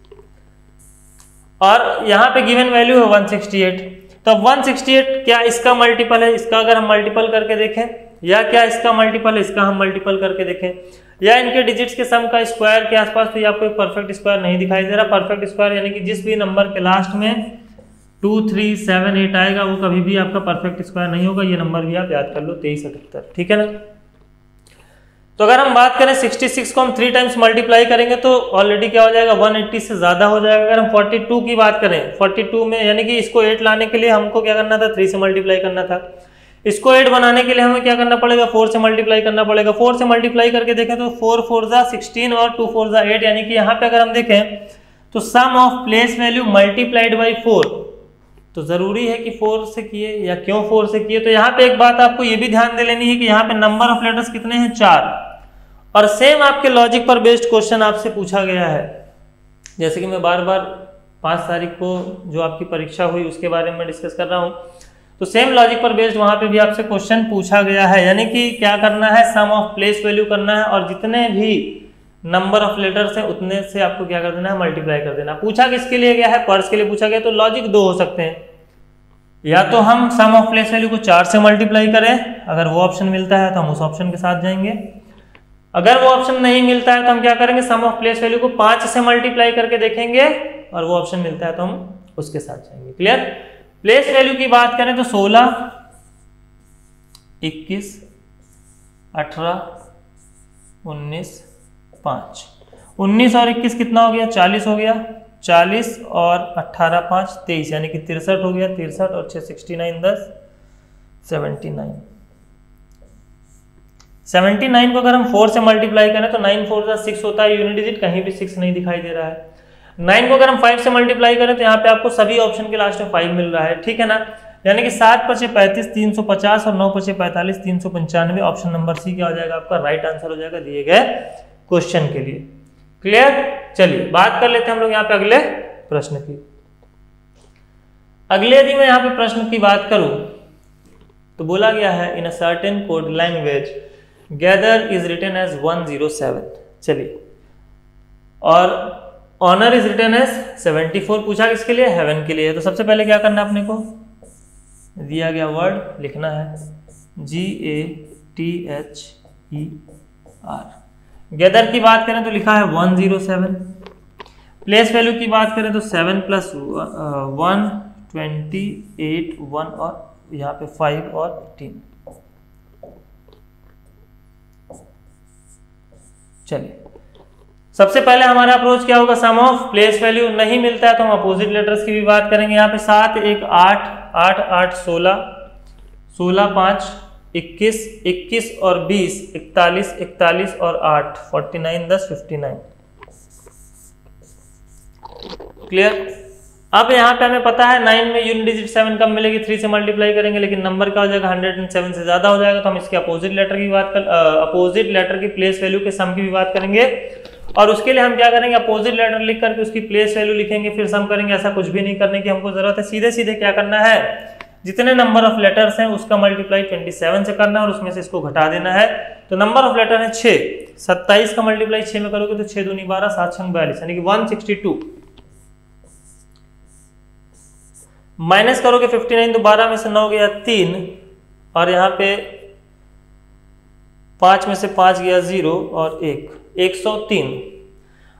और यहाँ पे गिवन वैल्यू है वन सिक्सटी एट तो वन सिक्सटी एट क्या इसका मल्टीपल है? इसका अगर हम मल्टीपल करके देखें, या क्या इसका मल्टीपल है? इसका हम मल्टीपल करके देखें। या इनके डिजिट्स के सम का स्क्वायर के आसपास तो ये आपको एक परफेक्ट स्क्वायर नहीं दिखाई दे रहा। परफेक्ट स्क्वायर यानी कि जिस भी नंबर के लास्ट में टू थ्री सेवन एट आएगा, वो कभी भी आपका परफेक्ट स्क्वायर नहीं होगा। ये नंबर भी आप याद कर लो, तेईस, अठहत्तर। ठीक है ना? तो अगर हम बात करें 66 को हम थ्री टाइम्स मल्टीप्लाई करेंगे तो ऑलरेडी क्या हो जाएगा? 180 से ज़्यादा हो जाएगा। अगर हम 42 की बात करें 42 में यानी कि इसको 8 लाने के लिए हमको क्या करना था? 3 से मल्टीप्लाई करना था। इसको 8 बनाने के लिए हमें क्या करना पड़ेगा? 4 से मल्टीप्लाई करना पड़ेगा। 4 से मल्टीप्लाई करके देखें तो 4 फोर जा सिक्सटीन और टू फोर जा एट यानी कि यहाँ पे अगर हम देखें तो sum of place value multiplied by four तो ज़रूरी है कि फोर से किए या क्यों फोर से किए? तो यहाँ पे एक बात आपको ये भी ध्यान दे लेनी है कि यहाँ पे नंबर ऑफ़ लेटर्स कितने हैं? चार। और सेम आपके लॉजिक पर बेस्ड क्वेश्चन आपसे पूछा गया है। जैसे कि मैं बार बार पाँच तारीख को जो आपकी परीक्षा हुई उसके बारे में डिस्कस कर रहा हूँ। तो सेम लॉजिक पर बेस्ड वहाँ पे भी आपसे क्वेश्चन पूछा गया है। यानी कि क्या करना है? सम ऑफ़ प्लेस वैल्यू करना है और जितने भी नंबर ऑफ़ लेटर्स है, उतने से आपको क्या कर देना है? मल्टीप्लाई कर देना। पूछा किसके लिए गया है? पर्स के लिए पूछा गया तो लॉजिक दो हो सकते हैं। या तो हम सम ऑफ़ प्लेस वैल्यू को चार से मल्टीप्लाई करें। अगर वो ऑप्शन मिलता है तो हम उस ऑप्शन के साथ जाएँगे। अगर वो ऑप्शन नहीं मिलता है तो हम क्या करेंगे? सम ऑफ़ प्लेस वैल्यू को पाँच से मल्टीप्लाई करके देखेंगे और वो ऑप्शन मिलता है तो हम उसके साथ जाएँगे। क्लियर प्लेस वैल्यू की बात करें तो सोलह, इक्कीस, अठारह, उन्नीस, पाँच। उन्नीस और इक्कीस कितना हो गया? चालीस हो गया। चालीस और अट्ठारह पाँच, तेईस, यानी कि तिरसठ हो गया। तिरसठ और छः सिक्सटी नाइन दस सेवेंटी नाइन 79 को अगर हम 4 से मल्टीप्लाई करें तो 9 फोर का सिक्स होता है, यूनिट डिजिट कहीं भी सिक्स नहीं दिखाई दे रहा है। 9 को अगर हम 5 से मल्टीप्लाई करें तो यहाँ पे आपको सभी ऑप्शन के लास्ट में 5 मिल रहा है, ठीक है ना? यानी कि सात पचे पैंतीस, तीन सौ पचास और नौ पचे पैंतालीस, तीन सौ पंचानवे, ऑप्शन नंबर सी क्या हो जाएगा आपका? राइट आंसर हो जाएगा दिए गए क्वेश्चन के लिए। क्लियर चलिए, बात कर लेते हैं हम लोग यहाँ पे अगले प्रश्न की। अगले यदि मैं यहाँ पे प्रश्न की बात करूँ तो बोला गया है in a certain code language gather is written as 107 चलिए। और ऑनर इज़ रिटर्न एज 74 पूछा किसके लिए? हेवन के लिए। तो सबसे पहले क्या करना है अपने को? दिया गया वर्ड लिखना है। G A T H E R gather की बात करें तो लिखा है one zero seven place value की बात करें तो seven plus one twenty eight one और यहाँ पे फाइव और एटीन चलिए। सबसे पहले हमारा अप्रोच क्या होगा? सम ऑफ़ प्लेस वैल्यू नहीं मिलता है तो हम अपोजिट लेटर्स की भी बात करेंगे। यहाँ पे सात, एक, आठ आठ आठ, सोलह सोलह, पाँच, इक्कीस इक्कीस और बीस, इकतालीस इकतालीस और आठ फोर्टी नाइन दस फिफ्टी नाइन क्लियर अब यहाँ पे हमें पता है नाइन में यूनिट डिजिट सेवन कम मिलेगी? थ्री से मल्टीप्लाई करेंगे, लेकिन नंबर क्या हो जाएगा हंड्रेड एंड सेवन से ज़्यादा हो जाएगा तो हम इसके अपोजिट लेटर की बात कर अपोजिट लेटर की प्लेस वैल्यू के सम की भी बात करेंगे। और उसके लिए हम क्या करेंगे? अपोजिट लेटर लिख करके उसकी प्लेस वैल्यू लिखेंगे, फिर सम करेंगे, ऐसा कुछ भी नहीं करने की हमको ज़रूरत है। सीधे सीधे क्या करना है? जितने नंबर ऑफ़ लेटर्स हैं, उसका मल्टीप्लाई 27 से करना है, और उसमें से इसको घटा देना है। तो नंबर ऑफ़ लेटर है 6 27 का मल्टीप्लाई 6 में करोगे तो 6 दूनी बारह, सात छंग बयालीस, यानी कि 162 माइनस करोगे 59 तो बारह में से नौ गया तीन, और यहाँ पे पाँच में से पाँच गया ज़ीरो और एक 103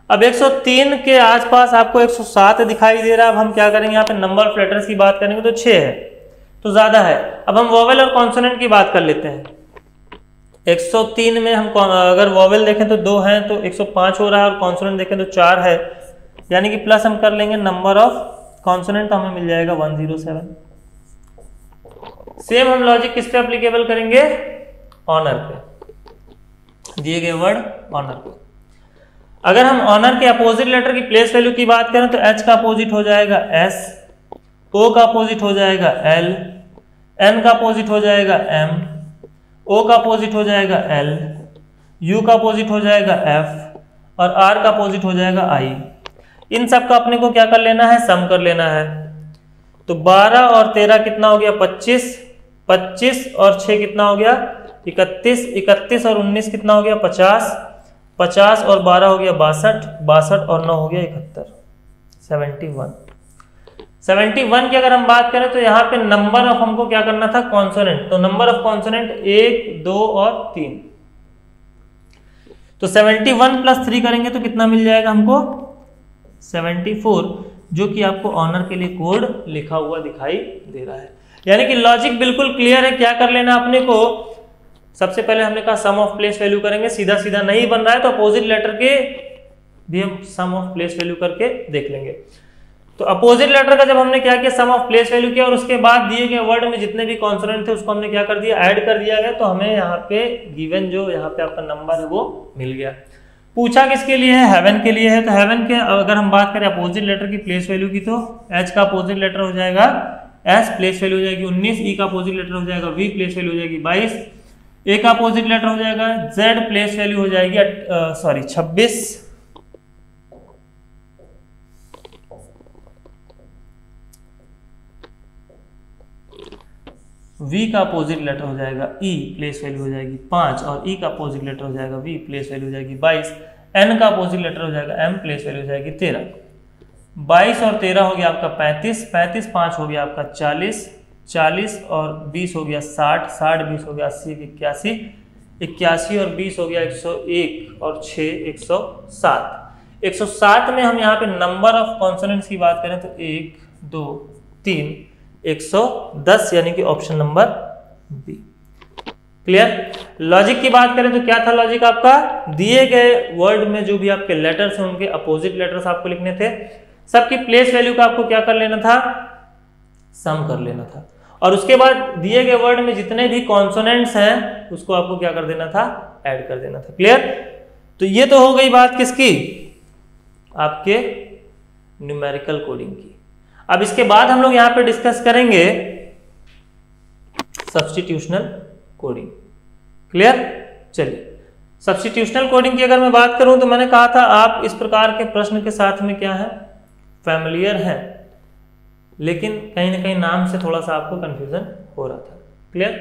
अब 103 के आसपास आपको 107 दिखाई दे रहा है। अब हम क्या करेंगे? यहाँ पे नंबर ऑफ़ लेटर्स की बात करेंगे तो 6 है तो ज़्यादा है। अब हम वोवेल और कॉन्सोनेंट की बात कर लेते हैं। 103 में हम अगर वोवेल देखें तो दो हैं तो 105 हो रहा है, और कॉन्सोनेंट देखें तो चार है। यानी कि प्लस हम कर लेंगे नंबर ऑफ़ कॉन्सोनेंट हमें मिल जाएगा 107 सेम हम लॉजिक किस पे अप्लीकेबल करेंगे? ऑनर पे। दिए गए वर्ड ऑनर पे। अगर हम ऑनर के अपोजिट लेटर की प्लेस वैल्यू की बात करें तो एच का अपोजिट हो जाएगा एस ओ का अपोजिट हो जाएगा एल एन का अपोजिट हो जाएगा एम ओ का अपोजिट हो जाएगा एल यू का अपोजिट हो जाएगा एफ़ और आर का अपोजिट हो जाएगा आई इन सब का अपने को क्या कर लेना है? सम कर लेना है। तो 12 और 13 कितना हो गया? 25 25 और 6 कितना हो गया? इकतीस। इकतीस और उन्नीस कितना हो गया? पचास। पचास और बारह हो गया? बासठ। बासठ और नौ हो गया? इकहत्तर। Seventy one. सेवेंटी वन की अगर हम बात करें तो यहाँ पे नंबर ऑफ़ हमको क्या करना था? कॉन्सोनेंट। तो नंबर ऑफ़ कॉन्सोनेंट एक, दो और तीन। तो सेवेंटी वन प्लस थ्री करेंगे तो कितना मिल जाएगा हमको? सेवेंटी फोर जो कि आपको ऑनर के लिए कोड लिखा हुआ दिखाई दे रहा है। यानी कि लॉजिक बिल्कुल क्लियर है, क्या कर लेना अपने को? सबसे पहले हमने कहा सम ऑफ़ प्लेस वैल्यू करेंगे सीधा सीधा नहीं बन रहा है तो अपोजिट लेटर के भी हम सम ऑफ़ प्लेस वैल्यू करके देख लेंगे। तो अपोजिट लेटर का जब हमने क्या किया सम ऑफ़ प्लेस वैल्यू किया और उसके बाद दिए गए वर्ड में जितने भी कॉन्सोनेंट थे, उसको हमने क्या कर दिया? ऐड कर दिया गया। तो हमें यहाँ पे गिवन जो यहाँ पे आपका नंबर है, वो मिल गया। पूछा किसके लिए है? हेवन के लिए है। तो हेवन के, अगर हम बात करें अपोजिट लेटर की प्लेस वैल्यू की तो एच का अपोजिट लेटर हो जाएगा। एस प्लेस वैल्यू हो जाएगी उन्नीस ई e का अपोजिट लेटर हो जाएगा वी प्लेस वैल्यू हो जाएगी बाईस। ए का अपोजिट लेटर हो जाएगा जेड प्लेस वैल्यू हो जाएगी सॉरी छब्बीस। V का अपोजिट लेटर हो जाएगा E प्लेस वैल्यू हो जाएगी पाँच और E का अपोजिट लेटर हो जाएगा V प्लेस वैल्यू हो जाएगी बाईस। N का अपोजिट लेटर हो जाएगा M प्लेस वैल्यू हो जाएगी तेरह। बाईस और तेरह हो गया आपका पैंतीस पैंतीस पाँच हो गया आपका चालीस चालीस और बीस हो गया साठ साठ बीस हो गया अस्सी, इक्यासी इक्यासी और बीस हो गया एक सौ एक और छ, एक सौ सात। एक सौ सात में हम यहाँ पे नंबर ऑफ़ कॉन्सोनेंट्स की बात करें तो एक, दो, तीन एक सौ दस यानी कि option number B clear logic की बात करें तो क्या था लॉजिक आपका? दिए गए वर्ड में जो भी आपके लेटर्स हैं, उनके अपोजिट लेटर्स आपको लिखने थे। सबकी प्लेस वैल्यू का आपको क्या कर लेना था? सम कर लेना था। और उसके बाद दिए गए वर्ड में जितने भी कॉन्सोनेंट्स हैं, उसको आपको क्या कर देना था? ऐड कर देना था। क्लियर तो ये तो हो गई बात किसकी? आपके न्यूमेरिकल कोडिंग की। अब इसके बाद हम लोग यहाँ पे डिस्कस करेंगे सब्सटीट्यूशनल कोडिंग क्लियर चलिए। सब्सटीट्यूशनल कोडिंग की अगर मैं बात करूँ तो मैंने कहा था आप इस प्रकार के प्रश्न के साथ में क्या है? फैमिलियर है। लेकिन कहीं ना कहीं नाम से थोड़ा सा आपको कंफ्यूजन हो रहा था। क्लियर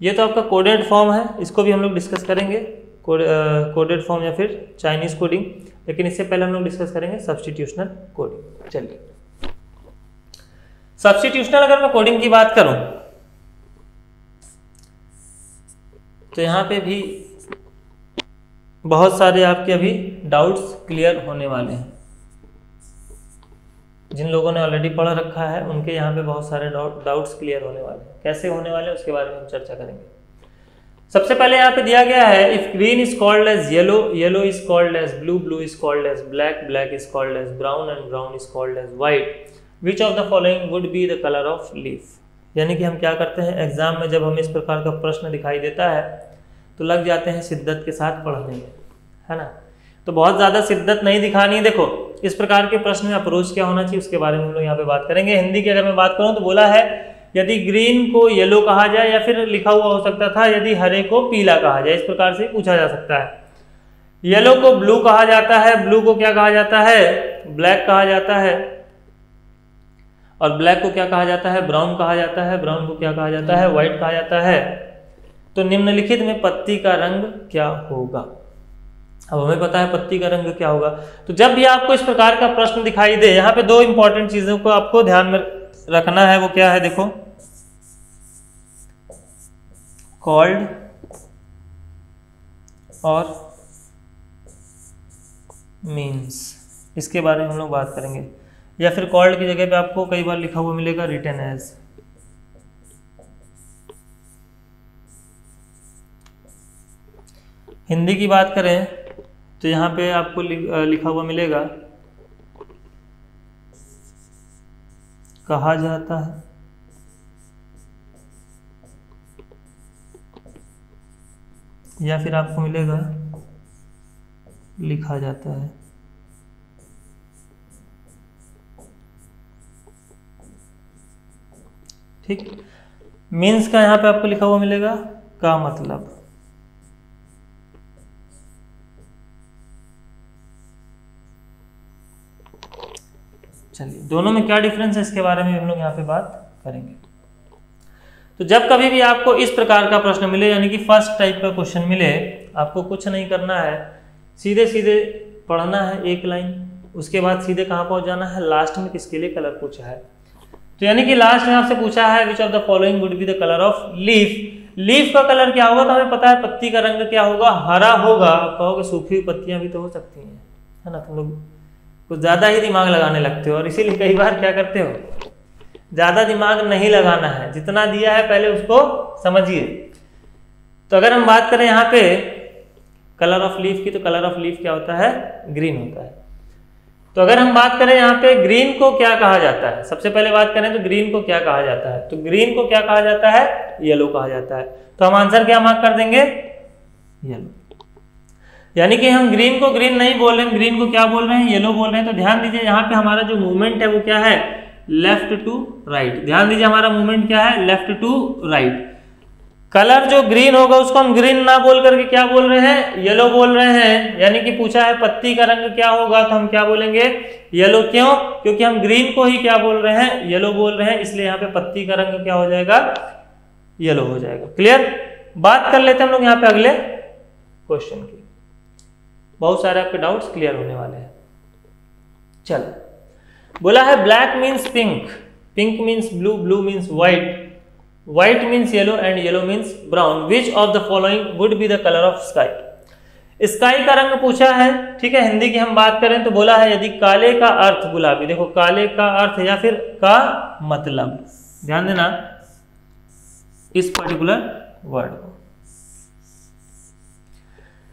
ये तो आपका कोडेड फॉर्म है। इसको भी हम लोग डिस्कस करेंगे। कोडेड फॉर्म या फिर चाइनीज़ कोडिंग लेकिन इससे पहले हम लोग डिस्कस करेंगे सब्सटीट्यूशनल कोडिंग चलिए। सब्सटीट्यूशनल अगर मैं कोडिंग की बात करूँ तो यहाँ पे भी बहुत सारे आपके अभी डाउट्स क्लियर होने वाले हैं। जिन लोगों ने ऑलरेडी पढ़ रखा है, उनके यहाँ पे बहुत सारे डाउट्स क्लियर होने वाले हैं। कैसे होने वाले हैं, उसके बारे में हम चर्चा करेंगे। सबसे पहले यहाँ पे दिया गया है if green is called as yellow yellow is called as blue blue is called as black black is called as brown and brown is called as white which of the following would be the colour of leaf यानी कि हम क्या करते हैं? Exam में जब हमें इस प्रकार का प्रश्न दिखाई देता है तो लग जाते हैं शिद्दत के साथ पढ़ने में है ना? तो बहुत ज़्यादा शिद्दत नहीं दिखानी है देखो, इस प्रकार के प्रश्न में अप्रोच क्या होना चाहिए, उसके बारे में हम लोग यहाँ पे बात करेंगे। हिंदी की अगर मैं बात करूँ तो बोला है, यदि ग्रीन को येलो कहा जाए, या फिर लिखा हुआ हो सकता था, यदि हरे को पीला कहा जाए, इस प्रकार से पूछा जा सकता है। येलो को ब्लू कहा जाता है ब्लू को क्या कहा जाता है? ब्लैक कहा जाता है। और ब्लैक को क्या कहा जाता है? ब्राउन कहा जाता है। ब्राउन को क्या कहा जाता है? व्हाइट कहा जाता है। तो निम्नलिखित में पत्ती का रंग क्या होगा? अब हमें पता है पत्ती का रंग क्या होगा। तो जब भी आपको इस प्रकार का प्रश्न दिखाई दे, यहाँ पे दो इंपॉर्टेंट चीज़ों को आपको ध्यान में रखना है। वो क्या है? देखो। कॉल्ड और मीन्स इसके बारे में हम लोग बात करेंगे। या फिर कॉल्ड की जगह पे आपको कई बार लिखा हुआ मिलेगा रिटर्न एज हिंदी की बात करें तो यहाँ पे आपको लिखा हुआ मिलेगा, कहा जाता है। या फिर आपको मिलेगा, लिखा जाता है। ठीक? मीन्स का यहाँ पे आपको लिखा हुआ मिलेगा, का मतलब। चलिए, दोनों में क्या डिफरेंस है इसके बारे में हम लोग यहाँ पे बात करेंगे। तो जब कभी भी आपको इस प्रकार का प्रश्न मिले, यानी कि फ़र्स्ट टाइप का क्वेश्चन मिले, आपको कुछ नहीं करना है। सीधे सीधे पढ़ना है एक लाइन उसके बाद सीधे कहाँ पहुँच जाना है? लास्ट में किसके लिए कलर पूछा है? तो यानी कि लास्ट में आपसे पूछा है which of the following would be the colour of leaf leaf का कलर क्या होगा? तो हमें पता है पत्ती का रंग क्या होगा? हरा होगा। आप कहोगे सूखी हुई पत्तियाँ भी तो हो सकती हैं, है ना? तुम लोग कुछ ज़्यादा ही दिमाग लगाने लगते हो और इसीलिए कई बार क्या करते हो? ज़्यादा दिमाग नहीं लगाना है। जितना दिया है पहले उसको समझिए। तो अगर हम बात करें यहाँ पे कलर ऑफ़ लीफ की तो कलर ऑफ़ लीफ क्या होता है? ग्रीन होता है। तो अगर हम बात करें यहाँ पे ग्रीन को क्या कहा जाता है? सबसे पहले बात करें तो ग्रीन को क्या कहा जाता है? तो ग्रीन को क्या कहा जाता है? येलो कहा जाता है। तो हम आंसर क्या मार्क कर देंगे? येलो यानी कि हम ग्रीन को ग्रीन नहीं बोल रहे हैं ग्रीन को क्या बोल रहे हैं? येलो बोल रहे हैं। तो ध्यान दीजिए यहाँ पे हमारा जो मूवमेंट है वो क्या है? लेफ़्ट टू राइट ध्यान दीजिए हमारा मूवमेंट क्या है? लेफ़्ट टू राइट कलर जो ग्रीन होगा उसको हम ग्रीन ना बोल करके क्या बोल रहे हैं? येलो बोल रहे हैं। यानी कि पूछा है पत्ती का रंग क्या होगा तो हम क्या बोलेंगे? येलो क्यों? क्योंकि हम ग्रीन को ही क्या बोल रहे हैं? येलो बोल रहे हैं, इसलिए यहाँ पे पत्ती का रंग क्या हो जाएगा? येलो हो जाएगा। क्लियर बात कर लेते हैं हम लोग यहाँ पे अगले क्वेश्चन की। बहुत सारे आपके डाउट्स क्लियर होने वाले हैं। चल। बोला है black means pink pink means blue blue means white white means yellow and yellow means brown which of the following would be the colour of sky sky का रंग पूछा है, ठीक है? हिंदी की हम बात करें तो बोला है यदि काले का अर्थ गुलाबी। देखो, काले का अर्थ या फिर का मतलब। ध्यान देना इस पर्टिकुलर वर्ड को।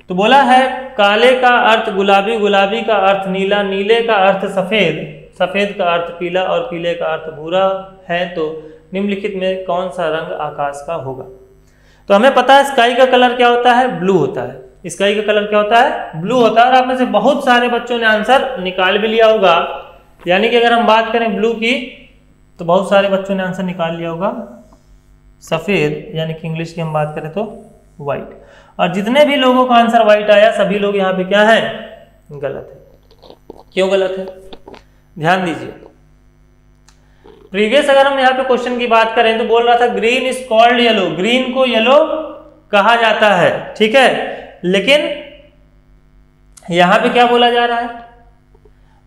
तो बोला है, काले का अर्थ गुलाबी गुलाबी का अर्थ नीला, नीले का अर्थ सफ़ेद। सफ़ेद का अर्थ पीला और पीले का अर्थ भूरा है तो निम्नलिखित में कौन सा रंग आकाश का होगा? तो हमें पता है स्काई का कलर क्या होता है? ब्लू होता है। स्काई का कलर क्या होता है? ब्लू होता है। और आप में से बहुत सारे बच्चों ने आंसर निकाल भी लिया होगा। यानी कि अगर हम बात करें ब्लू की तो बहुत सारे बच्चों ने आंसर निकाल लिया होगा। सफ़ेद, यानी कि इंग्लिश की हम बात करें तो व्हाइट और जितने भी लोगों का आंसर व्हाइट आया, सभी लोग यहाँ पे क्या है? गलत है। क्यों गलत है? ध्यान दीजिए। प्रीवियस अगर हम यहाँ पे क्वेश्चन की बात करें तो बोल रहा था green is called yellow green को येलो कहा जाता है, ठीक है? लेकिन यहाँ पे क्या बोला जा रहा है?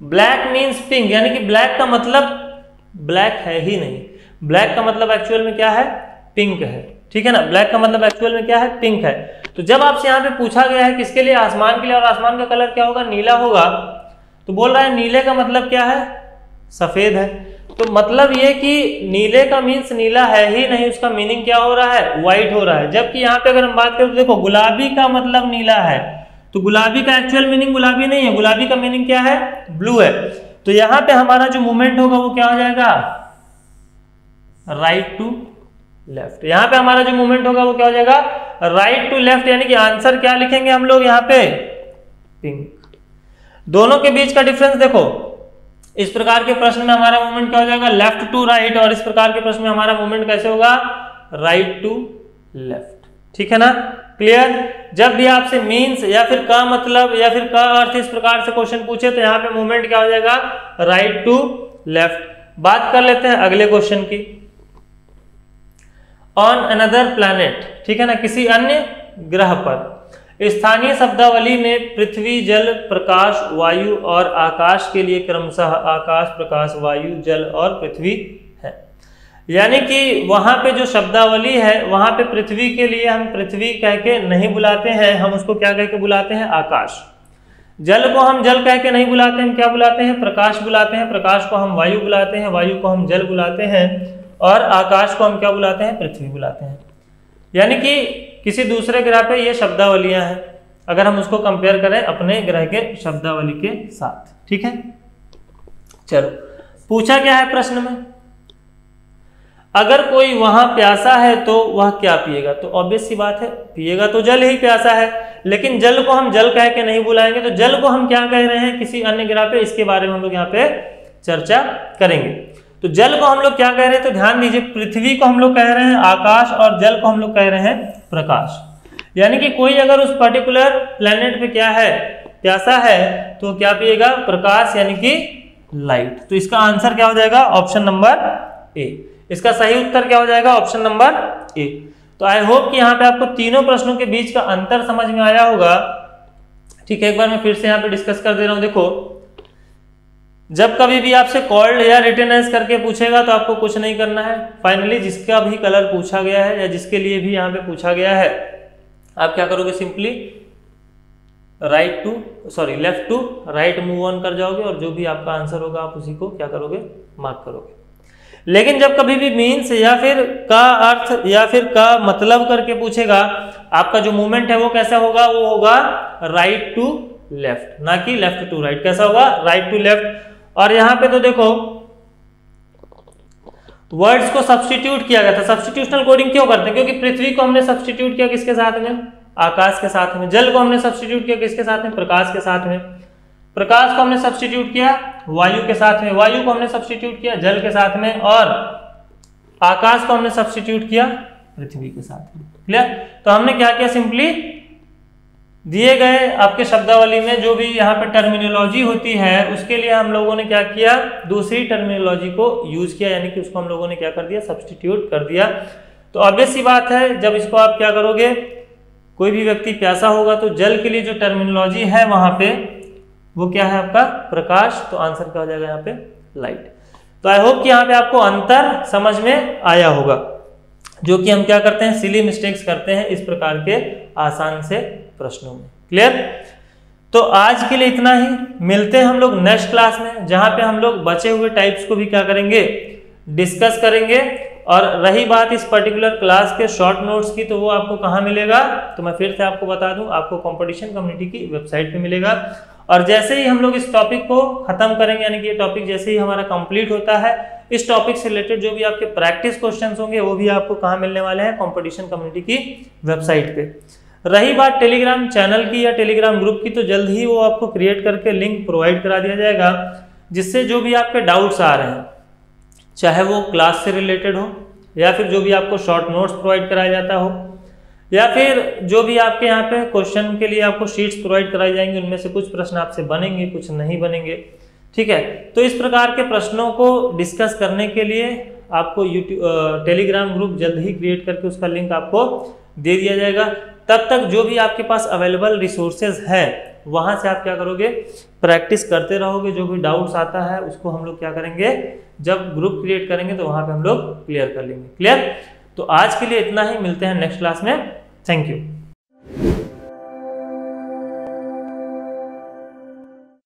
ब्लैक मीन्स पिंक यानी कि ब्लैक का मतलब ब्लैक है ही नहीं। ब्लैक का मतलब एक्चुअल में क्या है? पिंक है, ठीक है ना? ब्लैक का मतलब एक्चुअल में क्या है? पिंक है। तो जब आपसे यहाँ पे पूछा गया है किसके लिए आसमान के लिए और आसमान का कलर क्या होगा? नीला होगा। तो बोल रहा है, नीले का मतलब क्या है? सफ़ेद है। तो मतलब ये कि नीले का मीन्स नीला है ही नहीं, उसका मीनिंग क्या हो रहा है? व्हाइट हो रहा है। जबकि यहाँ पे अगर हम बात करें तो देखो, गुलाबी का मतलब नीला है। तो गुलाबी का एक्चुअल मीनिंग गुलाबी नहीं है। गुलाबी का मीनिंग क्या है? ब्लू है। तो यहाँ पे हमारा जो मूवमेंट होगा, वो क्या हो जाएगा? राइट टू लेफ़्ट यहाँ पे हमारा जो मूवमेंट होगा, वो क्या हो जाएगा? राइट टू लेफ़्ट यानी कि आंसर क्या लिखेंगे हम लोग यहाँ पे? पिंक दोनों के बीच का डिफरेंस देखो। इस प्रकार के प्रश्न में हमारा मूवमेंट क्या हो जाएगा? लेफ़्ट टू राइट और इस प्रकार के प्रश्न में हमारा मूवमेंट कैसे होगा? राइट टू लेफ़्ट ठीक है ना? क्लियर जब भी आपसे मीन्स या फिर का मतलब या फिर का अर्थ इस प्रकार से क्वेश्चन पूछे तो यहाँ पे मूवमेंट क्या हो जाएगा? राइट टू लेफ़्ट बात कर लेते हैं अगले क्वेश्चन की. ऑन अनदर प्लैनेट ठीक है ना? किसी अन्य ग्रह पर. स्थानीय शब्दावली में पृथ्वी, जल, प्रकाश, वायु और आकाश के लिए क्रमशः आकाश, प्रकाश, वायु, जल और पृथ्वी है। यानी कि वहाँ पे जो शब्दावली है, वहाँ पे पृथ्वी के लिए हम पृथ्वी कह के नहीं बुलाते हैं, हम उसको क्या कह के बुलाते हैं? आकाश। जल को हम जल कह के नहीं बुलाते हैं क्या बुलाते हैं? प्रकाश बुलाते हैं। प्रकाश को हम वायु बुलाते हैं, वायु को हम जल बुलाते हैं और आकाश को हम क्या बुलाते हैं? पृथ्वी बुलाते हैं। यानी कि किसी दूसरे ग्रह पे ये शब्दावलियाँ हैं। अगर हम उसको कंपेयर करें अपने ग्रह के शब्दावली के साथ। ठीक है? चलो। पूछा क्या है प्रश्न में? अगर कोई वहाँ प्यासा है तो वह क्या पिएगा? तो ऑब्वियस सी बात है, पिएगा तो जल ही प्यासा है। लेकिन जल को हम जल कह के नहीं बुलाएँगे तो जल को हम क्या कह रहे हैं? किसी अन्य ग्रह पे, इसके बारे में हम लोग यहाँ पे चर्चा करेंगे। तो जल को हम लोग क्या कह रहे हैं? तो ध्यान दीजिए, पृथ्वी को हम लोग कह रहे हैं आकाश और जल को हम लोग कह रहे हैं प्रकाश। यानी कि कोई अगर उस पर्टिकुलर प्लेनेट पे क्या है, प्यासा है तो क्या पिएगा? प्रकाश, यानी कि लाइट तो इसका आंसर क्या हो जाएगा? ऑप्शन नंबर ए इसका सही उत्तर क्या हो जाएगा? ऑप्शन नंबर ए तो आई होप कि यहाँ पे आपको तीनों प्रश्नों के बीच का अंतर समझ में आया होगा। ठीक है, एक बार मैं फिर से यहाँ पे डिस्कस कर दे रहा हूँ। देखो जब कभी भी आपसे कॉल्ड या रिटर्न करके पूछेगा तो आपको कुछ नहीं करना है। फाइनली जिसका भी कलर पूछा गया है या जिसके लिए भी यहाँ पे पूछा गया है, आप क्या करोगे simply right to sorry left to right move on कर जाओगे और जो भी आपका आंसर होगा, आप उसी को क्या करोगे? मार्क करोगे। लेकिन जब कभी भी मीन्स या फिर का अर्थ या फिर का मतलब करके पूछेगा, आपका जो मूवमेंट है वो कैसा होगा? वो होगा राइट टू लेफ़्ट ना कि लेफ़्ट टू राइट कैसा होगा? राइट टू लेफ़्ट और यहाँ पे तो देखो वर्ड्स को सब्सटीट्यूट किया गया था। सब्सटीट्यूशनल कोडिंग क्यों करते हैं? क्योंकि पृथ्वी को हमने सब्सटीट्यूट किया किसके साथ में? आकाश के साथ में। जल को हमने सब्सटीट्यूट किया किसके साथ में? प्रकाश के साथ में। प्रकाश को हमने सब्सटीट्यूट किया वायु के साथ में। वायु को हमने सब्सटीट्यूट किया जल के साथ में और आकाश को हमने सब्सटीट्यूट किया पृथ्वी के साथ में। क्लियर तो हमने क्या किया सिंपली दिए गए आपके शब्दावली में जो भी यहाँ पे टर्मिनोलॉजी होती है, उसके लिए हम लोगों ने क्या किया? दूसरी टर्मिनोलॉजी को यूज़ किया, यानी कि उसको हम लोगों ने क्या कर दिया? सब्सटीट्यूट कर दिया। तो ऑब्वियस सी बात है, जब इसको आप क्या करोगे? कोई भी व्यक्ति प्यासा होगा तो जल के लिए जो टर्मिनोलॉजी है वहाँ पे, वो क्या है आपका? प्रकाश। तो आंसर क्या हो जाएगा यहाँ पे? लाइट तो आई होप कि यहाँ पे आपको अंतर समझ में आया होगा। जो कि हम क्या करते हैं? सिली मिस्टेक्स करते हैं इस प्रकार के आसान से। प्रश्नों में। क्लियर तो आज के लिए इतना ही। मिलते हैं हम लोग नेक्स्ट क्लास में, जहाँ पे हम लोग बचे हुए टाइप्स को भी क्या करेंगे? डिस्कस करेंगे। और रही बात इस पर्टिकुलर क्लास के शॉर्ट नोट्स की तो वो आपको कहाँ मिलेगा? तो मैं फिर से आपको बता दूँ, आपको कंपटीशन कम्युनिटी की वेबसाइट पे मिलेगा। और जैसे ही हम लोग इस टॉपिक को खत्म करेंगे, यानी कि ये टॉपिक जैसे ही हमारा कंप्लीट होता है, इस टॉपिक से रिलेटेड जो भी आपके प्रैक्टिस क्वेश्चंस होंगे, वो भी आपको कहाँ मिलने वाले हैं? कंपटीशन कम्युनिटी की वेबसाइट पे। रही बात टेलीग्राम चैनल की या टेलीग्राम ग्रुप की तो जल्द ही वो आपको क्रिएट करके लिंक प्रोवाइड करा दिया जाएगा, जिससे जो भी आपके डाउट्स आ रहे हैं, चाहे वो क्लास से रिलेटेड हो, या फिर जो भी आपको शॉर्ट नोट्स प्रोवाइड कराया जाता हो, या फिर जो भी आपके यहाँ पे क्वेश्चन के लिए आपको शीट्स प्रोवाइड कराई जाएँगी, उनमें से कुछ प्रश्न आपसे बनेंगे, कुछ नहीं बनेंगे, ठीक है? तो इस प्रकार के प्रश्नों को डिस्कस करने के लिए आपको यूट्यूब टेलीग्राम ग्रुप जल्द ही क्रिएट करके उसका लिंक आपको दे दिया जाएगा। तब तक जो भी आपके पास अवेलेबल रिसोर्सेज है, वहाँ से आप क्या करोगे? प्रैक्टिस करते रहोगे, जो भी डाउट्स आता है, उसको हम लोग क्या करेंगे? जब ग्रुप क्रिएट करेंगे तो वहाँ पे हम लोग क्लियर कर लेंगे। क्लियर तो आज के लिए इतना ही, मिलते हैं नेक्स्ट क्लास में। Thank you